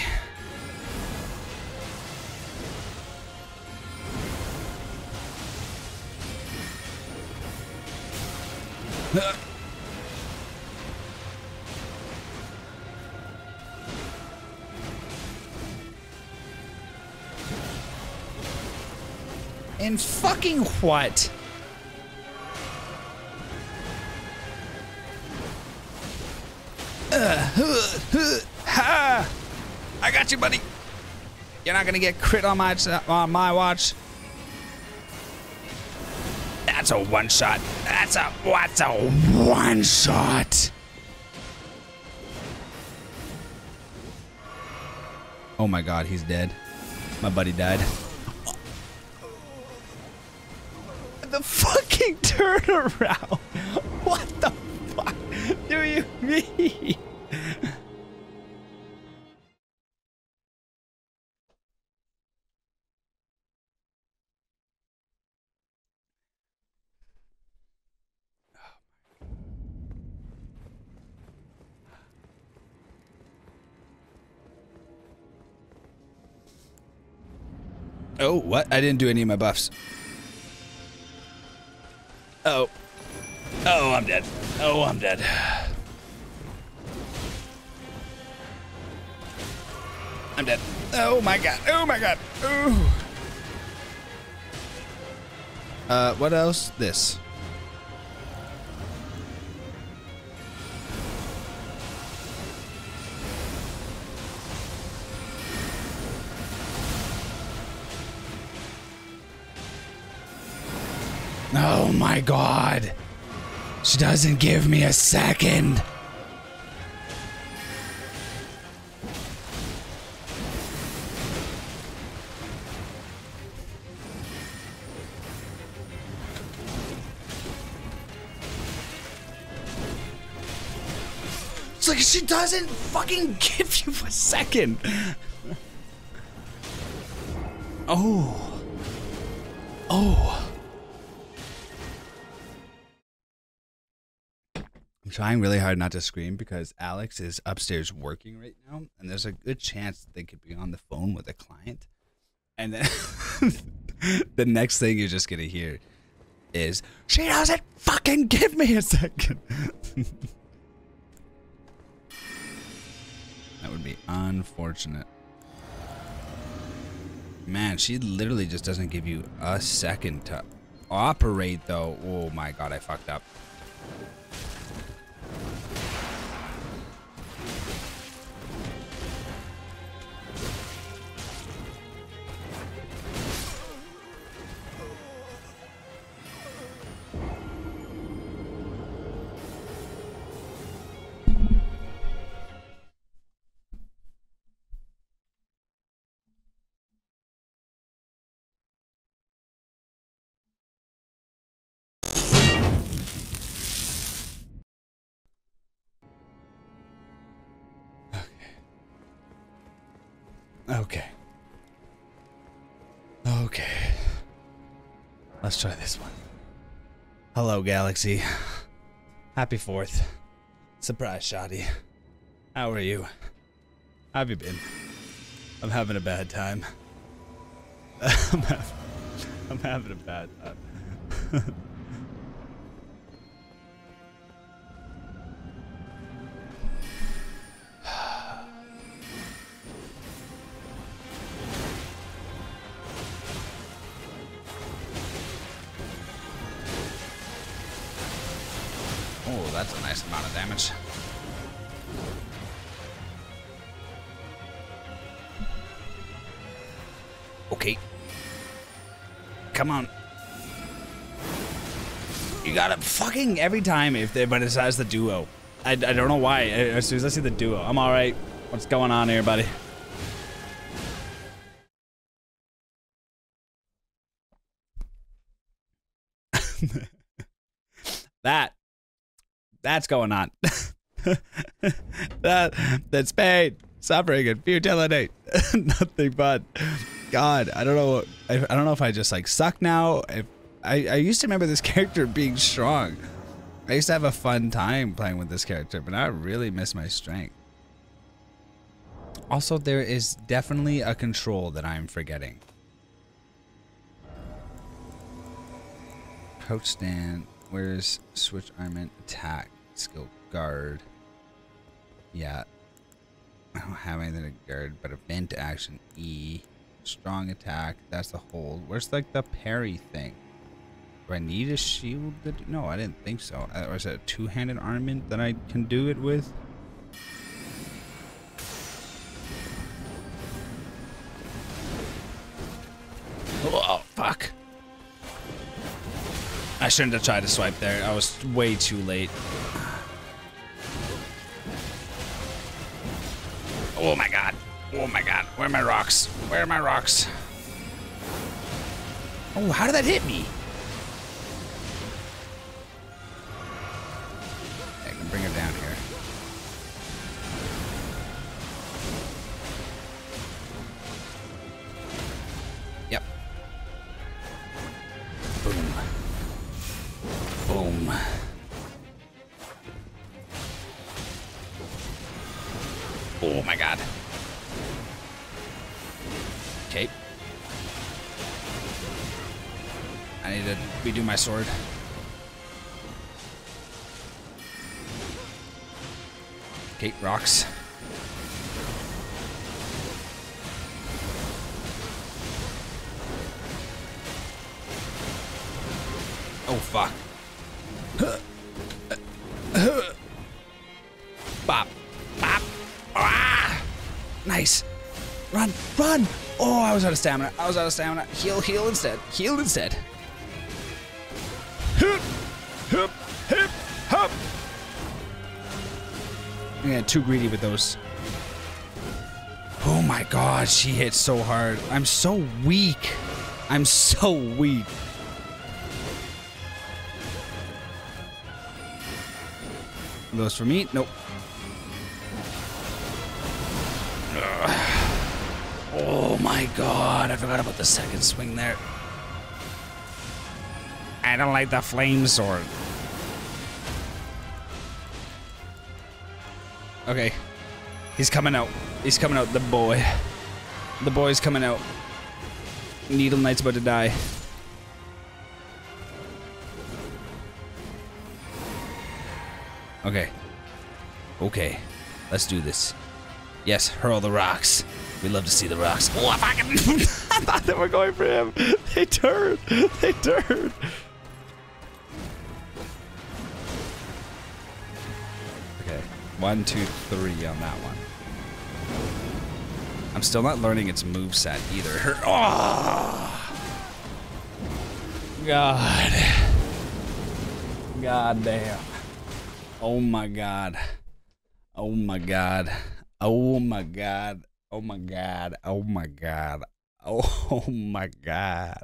[SPEAKER 1] And fucking what? Uh, ha! I got you, buddy. You're not gonna get crit on my on my watch. That's a one shot. That's a what's a one shot. Oh my god, he's dead. My buddy died. Turnaround. What the fuck do you mean? Oh, what? I didn't do any of my buffs. Oh. Oh, I'm dead. Oh, I'm dead. I'm dead. Oh my god. Oh my god. Ooh. Uh, what else? This. My god. She doesn't give me a second. It's like she doesn't fucking give you a second. Oh. Trying really hard not to scream because Alex is upstairs working right now, and there's a good chance they could be on the phone with a client. And then the next thing you're just gonna hear is, "She doesn't fucking give me a second. that would be unfortunate. Man, she literally just doesn't give you a second to operate, though. Oh my god, I fucked up. Try this one. Hello, Galaxy. Happy 4th. Surprise, Shoddy. How are you? How have you been? I'm having a bad time. I'm, having, I'm having a bad time. every time if everybody decides the duo. I, I don't know why. As soon as I see the duo, I'm all right. What's going on here, buddy? that that's going on. that that's pain, suffering, and futility. Nothing but God. I don't know. I, I don't know if I just like suck now. If, I I used to remember this character being strong. I used to have a fun time playing with this character, but I really miss my strength. Also, there is definitely a control that I'm forgetting. Coach stand. Where's switch armament attack skill guard? Yeah. I don't have anything to guard, but event action E. Strong attack. That's the hold. Where's like the parry thing? Do I need a shield? That, no, I didn't think so. Uh, or is it a two-handed armament that I can do it with? Oh, fuck. I shouldn't have tried to swipe there. I was way too late. Oh my god. Oh my god. Where are my rocks? Where are my rocks? Oh, how did that hit me? Was out of stamina. I was out of stamina. Heal, heal instead. Heal instead. Hip, hip, hip, hop. Yeah, too greedy with those. Oh my god, she hit so hard. I'm so weak. I'm so weak. Those for me? Nope. God, I forgot about the second swing there. I don't like the flame sword. Okay. He's coming out. He's coming out, the boy. The boy's coming out. Needle Knight's about to die. Okay. Okay. Let's do this. Yes, hurl the rocks. We love to see the rocks. Oh, I fucking... I thought they were going for him. They turned. They turned. Okay. One, two, three on that one. I'm still not learning its move set either. Oh! God. God damn. Oh my god. Oh my god. Oh my god. Oh my god. Oh my god. Oh my god.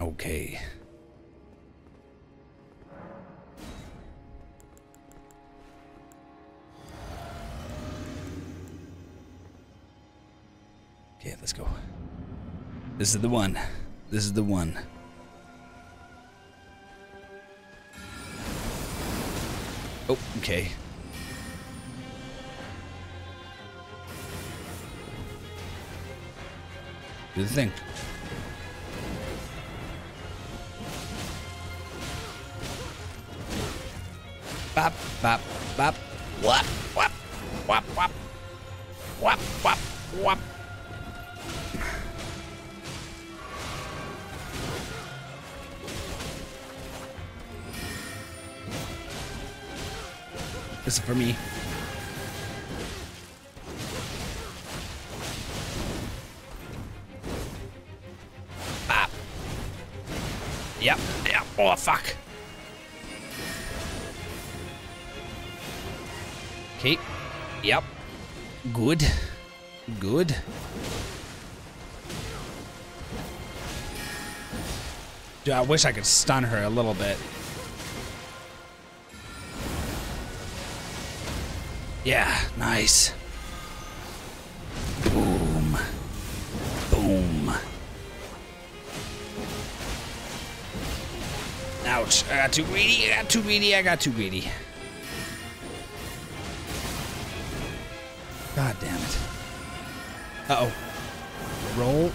[SPEAKER 1] Okay. Okay, let's go. This is the one. This is the one. Oh, okay. Do the thing. Bop, bop, bop. Whap, whap, whap, whap. Whap, whap, whap. This is for me. Ah. Yep, yep. Oh, fuck. Okay. Yep. Good. Good. Dude, I wish I could stun her a little bit. Nice. Boom. Boom. Ouch. I got too greedy. I got too greedy. I got too greedy. God damn it. Uh-oh. Roll.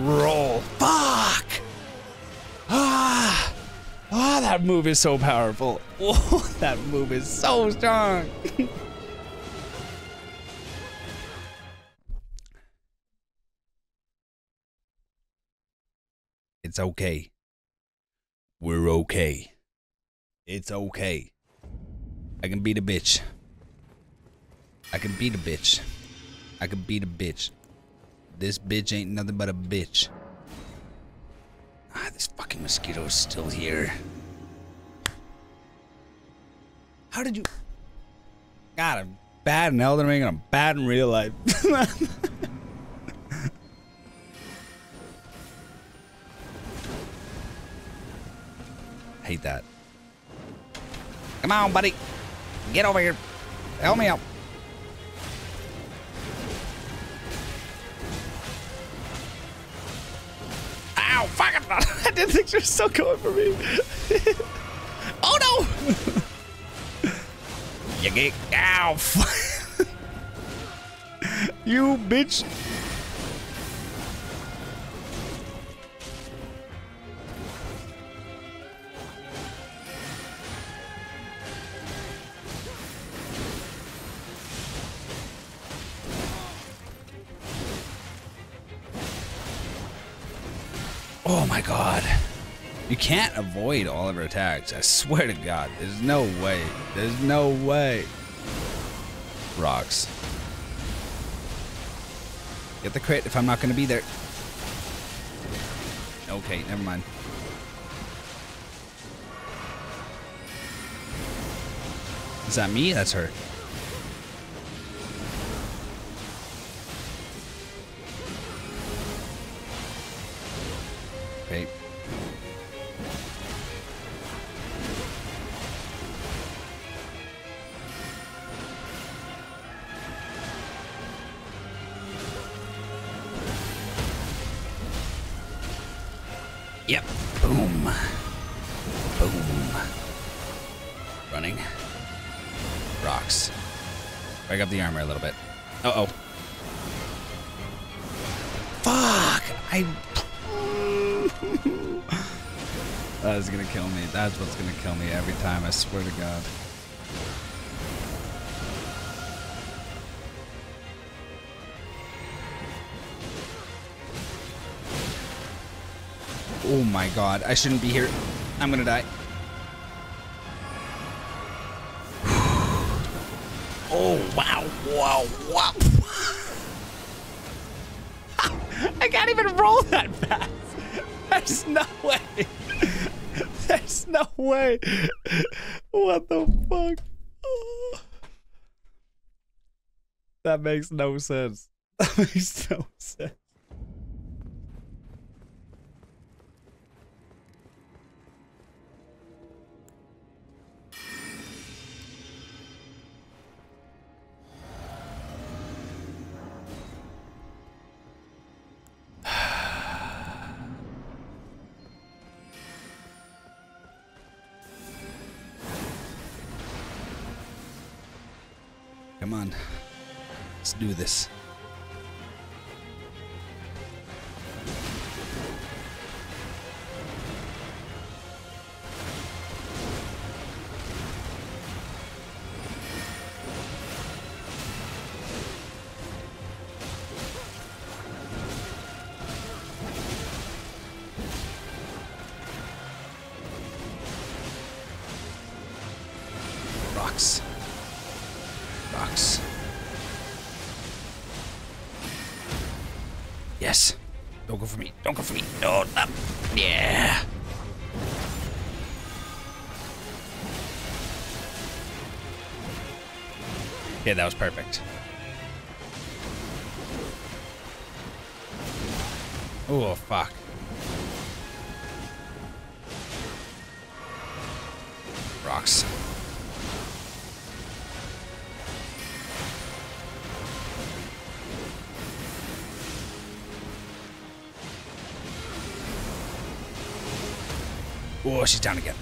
[SPEAKER 1] Roll. Fuck! Ah! Ah, that move is so powerful. Oh, that move is so strong. it's okay. We're okay. It's okay. I can beat a bitch. I can beat a bitch. I can beat a bitch. This bitch ain't nothing but a bitch. Ah, this fucking mosquito is still here. How did you... God, I'm bad in Elden Ring and I'm bad in real life. Hate that. Come on, buddy. Get over here. Help me out. Ow, fuck it. I didn't think she was still going for me. oh no! you get ow. you bitch. Can't avoid all of her attacks. I swear to god. There's no way. There's no way. Rocks. Get the crit if I'm not going to be there. Okay, never mind. Is that me? That's her. God, I shouldn't be here. I'm gonna die. Oh, wow, wow, wow. I can't even roll that fast. There's no way. There's no way. What the fuck? That makes no sense. That makes no sense. Come on. Let's do this. Okay, that was perfect. Oh, fuck. Rocks. Oh, she's down again.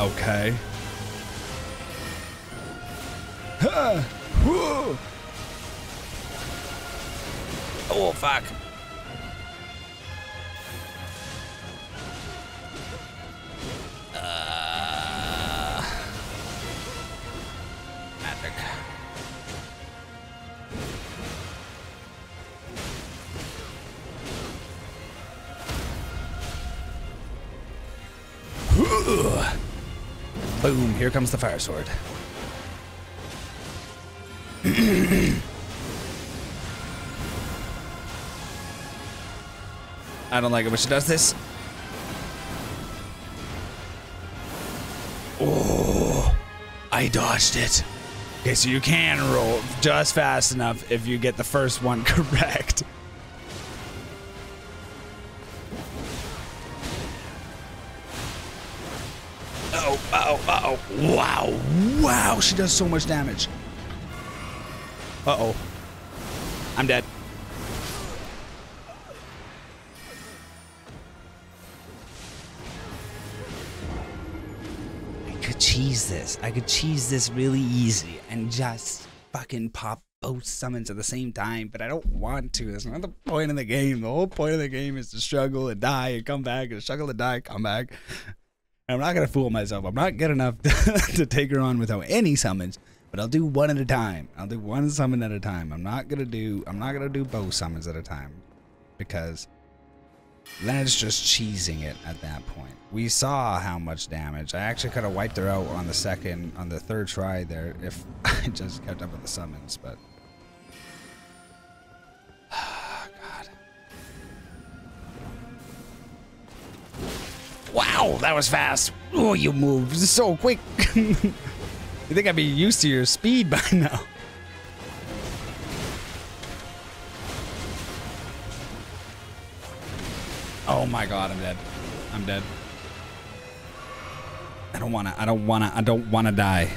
[SPEAKER 1] Okay. Oh, fuck. Boom, here comes the fire sword. I don't like it when she does this. Oh, I dodged it. Okay, so you can roll just fast enough if you get the first one correct. Wow, wow, she does so much damage. Uh-oh. I'm dead. I could cheese this. I could cheese this really easy and just fucking pop both summons at the same time, but I don't want to. That's not the point of the game. The whole point of the game is to struggle and die and come back and struggle and die, come back. I'm not gonna fool myself. I'm not good enough to, to take her on without any summons, but I'll do one at a time. I'll do one summon at a time. I'm not gonna do I'm not gonna do both summons at a time because then it's just cheesing it at that point. We saw how much damage. I actually could have wiped her out on the second on the third try there if I just kept up with the summons, but Wow, that was fast. Oh, you moved so quick. you think I'd be used to your speed by now? Oh my god, I'm dead. I'm dead. I don't wanna, I don't wanna, I don't wanna die.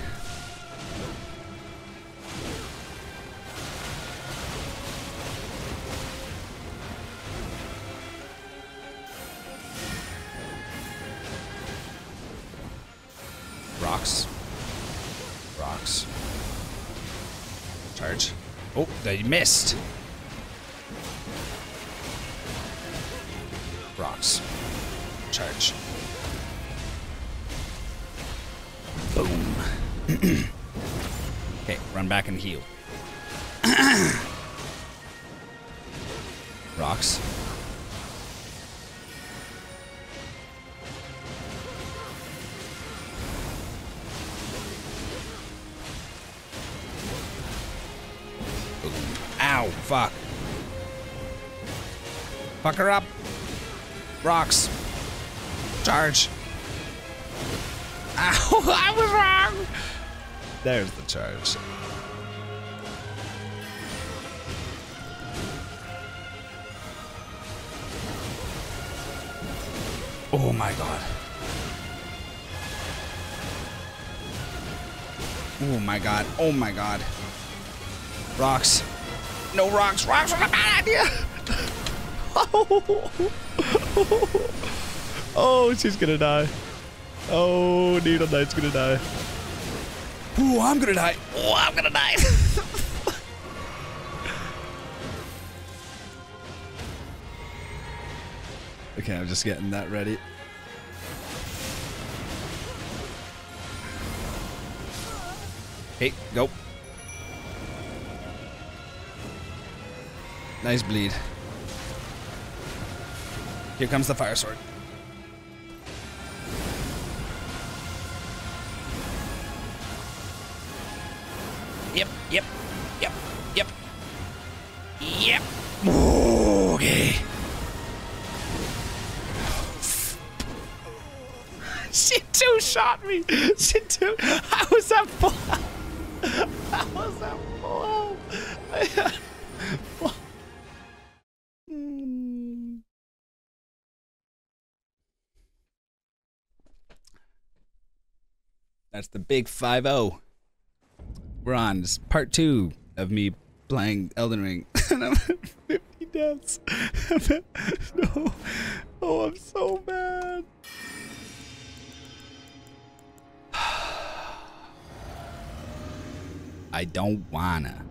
[SPEAKER 1] Oh, they missed. Rocks. Charge. Boom. okay, run back and heal. Rocks. Ow, fuck. Fuck her up. Rocks. Charge. Ow, I was wrong. There's the charge. Oh my god. Oh my god. Oh my god. Rocks. No rocks. Rocks are a bad idea. oh. oh, she's gonna die. Oh, Needle Knight's gonna die. Ooh, I'm gonna die. Oh, I'm gonna die. okay, I'm just getting that ready. Hey, go. Nice bleed. Here comes the fire sword. Yep, yep, yep, yep. Yep. Okay. She two shot me. She two. How was that four? How was that four? That's the big 5 0. We're on part two of me playing Elden Ring. and I'm at 50 deaths. no. Oh, I'm so bad. I don't wanna.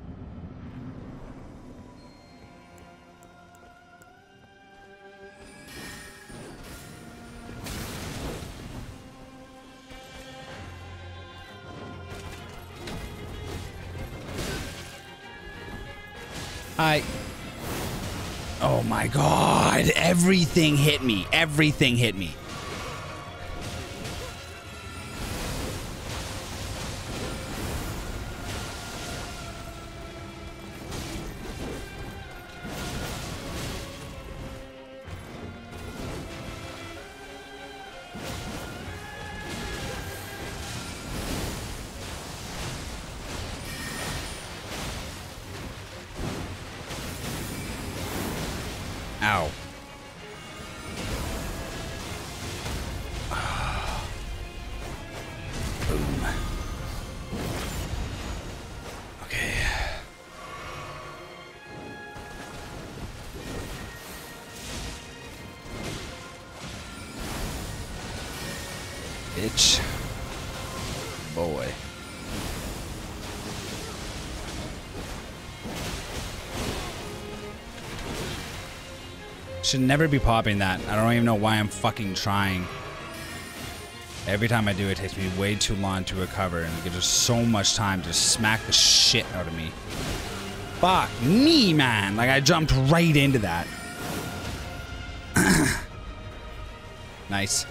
[SPEAKER 1] I. Oh my god. Everything hit me. Everything hit me. Should never be popping that. I don't even know why I'm fucking trying. Every time I do, it takes me way too long to recover, and us so much time to smack the shit out of me. Fuck me, man! Like, I jumped right into that. nice.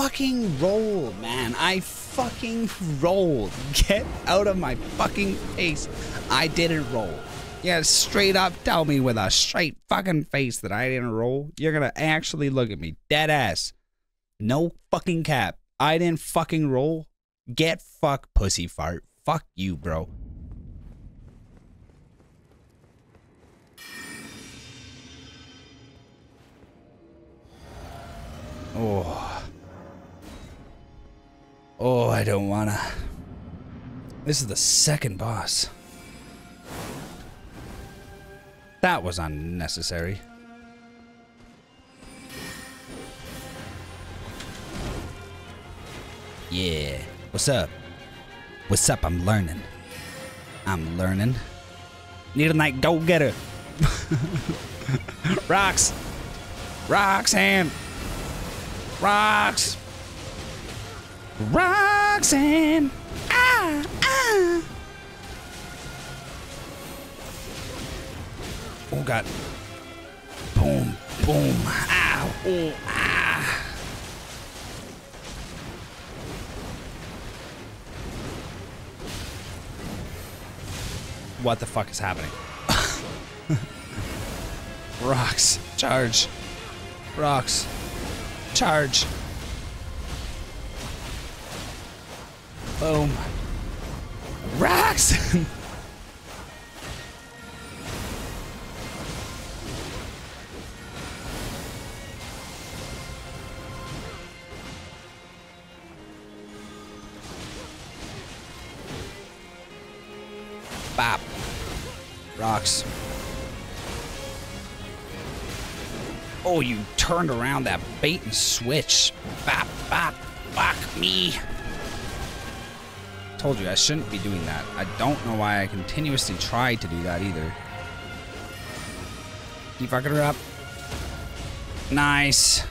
[SPEAKER 1] Fucking roll, man. I fucking rolled. Get out of my fucking face. I didn't roll. Yeah, straight up tell me with a straight fucking face that I didn't roll. You're gonna actually look at me dead ass. No fucking cap. I didn't fucking roll. Get fuck pussy fart. Fuck you, bro. Oh. Oh, I don't wanna. This is the second boss. That was unnecessary. Yeah. What's up? What's up? I'm learning. I'm learning. Need a night go getter. Rocks. Roxanne. Rocks. Roxanne. Ah, ah. Oh, God. Boom, boom. Ow. Oh, ah. What the fuck is happening? Rocks. Charge. Rocks. Charge. Um, Boom. Rocks! Bop. Rocks. Oh, you turned around that bait and switch. Bop, bop, fuck me. Told you I shouldn't be doing that. I don't know why I continuously tried to do that either. Keep fucking her up. Nice.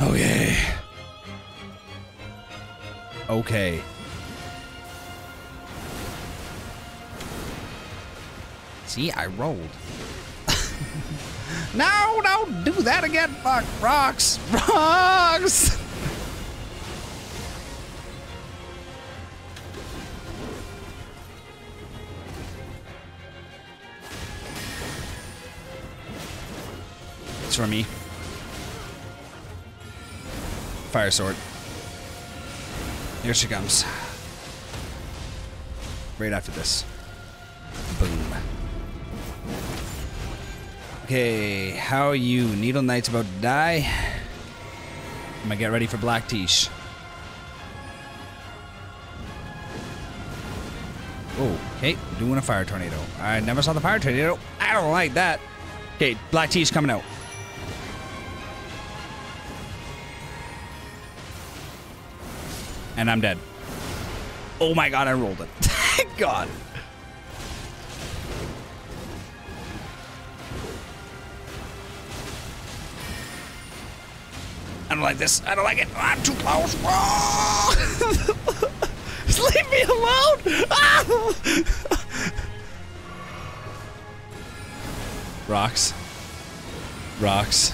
[SPEAKER 1] Oh, okay. Okay. See, I rolled. No, don't do that again. Fuck. Rocks. Rocks. It's for me. Fire sword. Here she comes. Right after this. Okay, how are you? Needle Knight's about to die. I'm gonna get ready for Black Tiche. Oh, okay, doing a fire tornado. I never saw the fire tornado. I don't like that. Okay, Black Tiche coming out. And I'm dead. Oh my god, I rolled it. Thank god. Like this. I don't like it. I'm too close. Just leave me alone. Rocks. Rocks.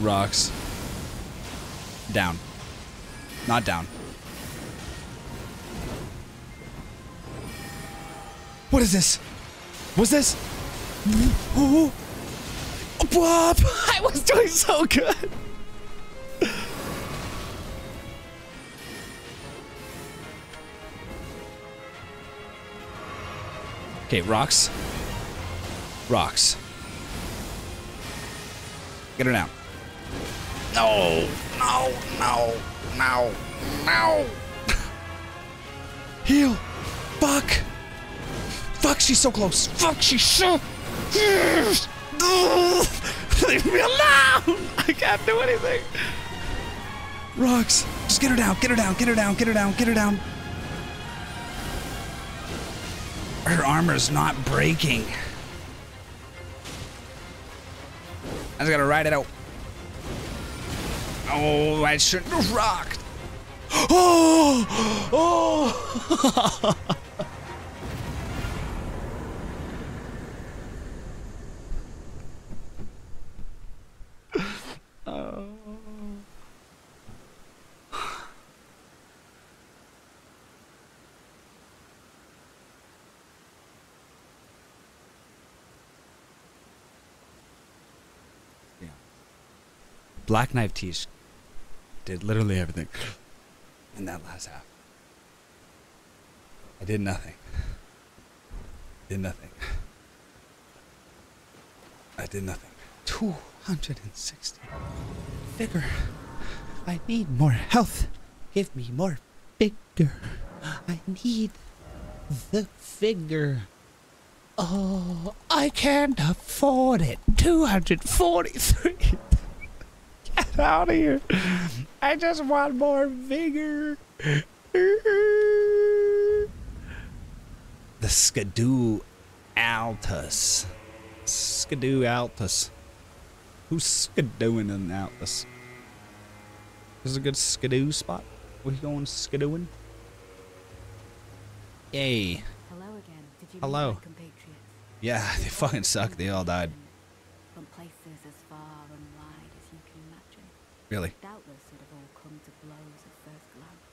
[SPEAKER 1] Rocks. Down. Not down. What is this? What's this? Oh, Bob! I was doing so good. Okay, rocks. Rocks. Get her down. No, no, no, no, no. Heal. Fuck. Fuck, she's so close. Fuck, she's so. Leave me alone. I can't do anything. Rocks. Just get her down, get her down, get her down, get her down, get her down. Armor's not breaking. I just gotta ride it out. Oh, I shouldn't have rocked. Oh! Oh! Black Knife Tiche did literally everything in that last half. I did nothing. Did nothing. I did nothing. 260. figure. I need more health. Give me more vigor. I need the vigor. Oh, I can't afford it. 243. Get out of here. I just want more vigor. The Skidoo Altus. Skidoo Altus. Who's skidooing in Altus? This is a good skidoo spot. We going skidooing? Yay.
[SPEAKER 2] Hello again. Did you
[SPEAKER 1] Hello.
[SPEAKER 2] meet my compatriots?
[SPEAKER 1] Yeah, they fucking suck. They all died.
[SPEAKER 2] From places as far and wide as you can imagine.
[SPEAKER 1] Really.
[SPEAKER 2] Doubtless it have all come to blows at first glance.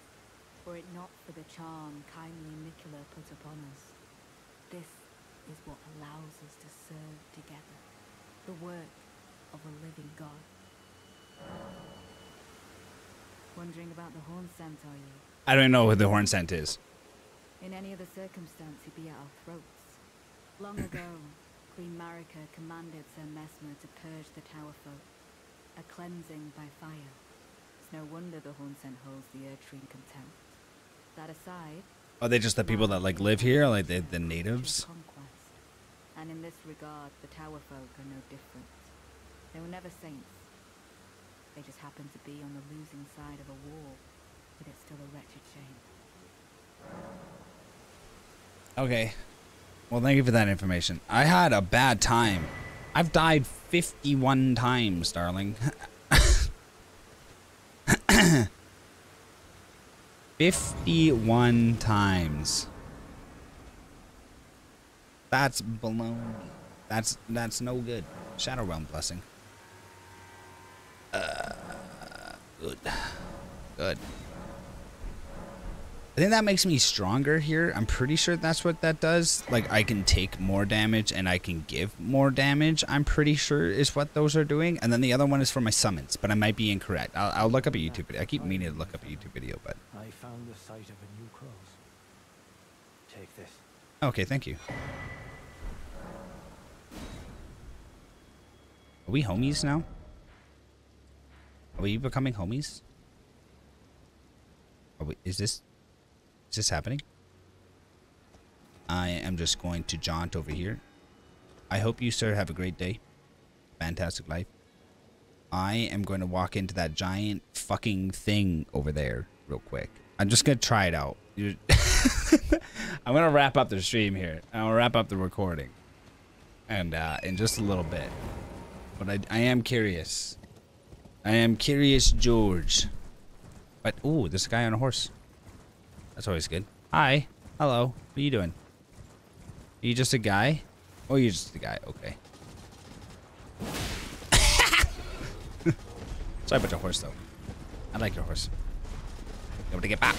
[SPEAKER 2] Were it not for the charm kindly Miquella put upon us. This is what allows us to serve together. The work of a living God. Wondering about the Hornsent, are you?
[SPEAKER 1] I don't know what the Hornsent is.
[SPEAKER 2] In any other circumstance, he'd be at our throats. Long ago, Queen Marika commanded Sir Messmer to purge the Tower folk, a cleansing by fire. It's no wonder the Hornsent holds the Erdtree in contempt. That aside,
[SPEAKER 1] Are they just the people that like live here, like the, the natives?
[SPEAKER 2] Conquest. And in this regard, the Tower folk are no different. They were never saints. They just happened to be on the losing side of a war, but it's still a wretched shame.
[SPEAKER 1] Okay. Well, thank you for that information. I had a bad time. I've died 51 times, darling. 51 times. That's baloney. That's that's no good. Shadow Realm blessing. Uh, good. Good. I think that makes me stronger here. I'm pretty sure that's what that does. Like I can take more damage and I can give more damage. I'm pretty sure is what those are doing. And then the other one is for my summons, but I might be incorrect. I'll, I'll look up a YouTube video. I keep meaning to look up a YouTube video, but
[SPEAKER 3] I found the site of a new cross. Take this.
[SPEAKER 1] okay, thank you. Are we homies now? Are we becoming homies? Are we, is this is this happening? I am just going to jaunt over here. I hope you, sir, have a great day. Fantastic life. I am going to walk into that giant fucking thing over there real quick. I'm just going to try it out. I'm going to wrap up the stream here. I'm going to wrap up the recording. And uh, in just a little bit. But I, I am curious. I am curious, George. But, ooh, this guy on a horse. That's always good. Hi. Hello. What are you doing? Are you just a guy? Oh, you're just a guy. Okay. Sorry about your horse, though. I like your horse. You able to get bap.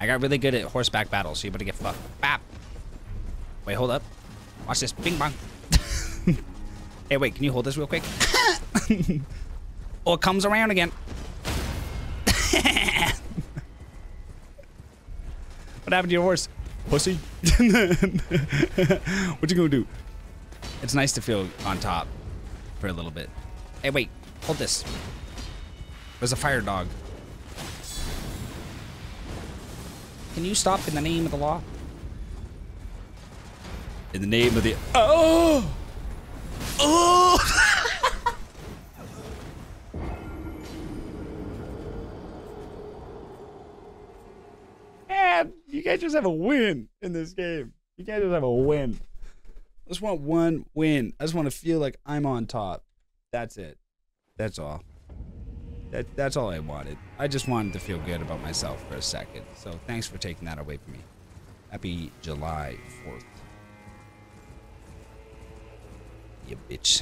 [SPEAKER 1] I got really good at horseback battles, so you better get fucked. Bap. Wait, hold up. Watch this. Bing bong. hey, wait. Can you hold this real quick? oh, it comes around again. What happened to your horse? Pussy? what you gonna do? It's nice to feel on top for a little bit. Hey, wait. Hold this. There's a fire dog. Can you stop in the name of the law? In the name of the... Oh! Oh! Guys just have a win in this game. You can't just have a win. I just want one win. I just want to feel like I'm on top. That's it. That's all. That, that's all I wanted. I just wanted to feel good about myself for a second. So thanks for taking that away from me. Happy July 4th. You bitch.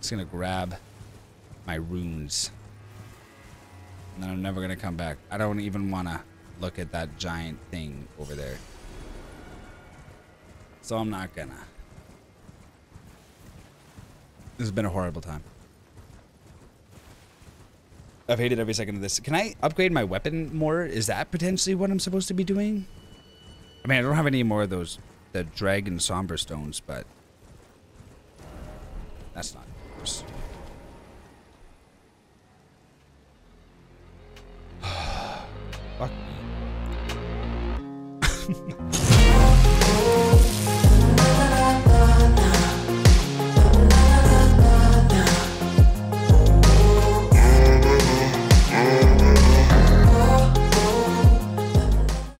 [SPEAKER 1] Just gonna grab my runes. And then I'm never gonna come back. I don't even wanna look at that giant thing over there. So I'm not gonna. This has been a horrible time. I've hated every second of this. Can I upgrade my weapon more? Is that potentially what I'm supposed to be doing? I mean, I don't have any more of those, the dragon somber stones, but that's not yours. Fuck me.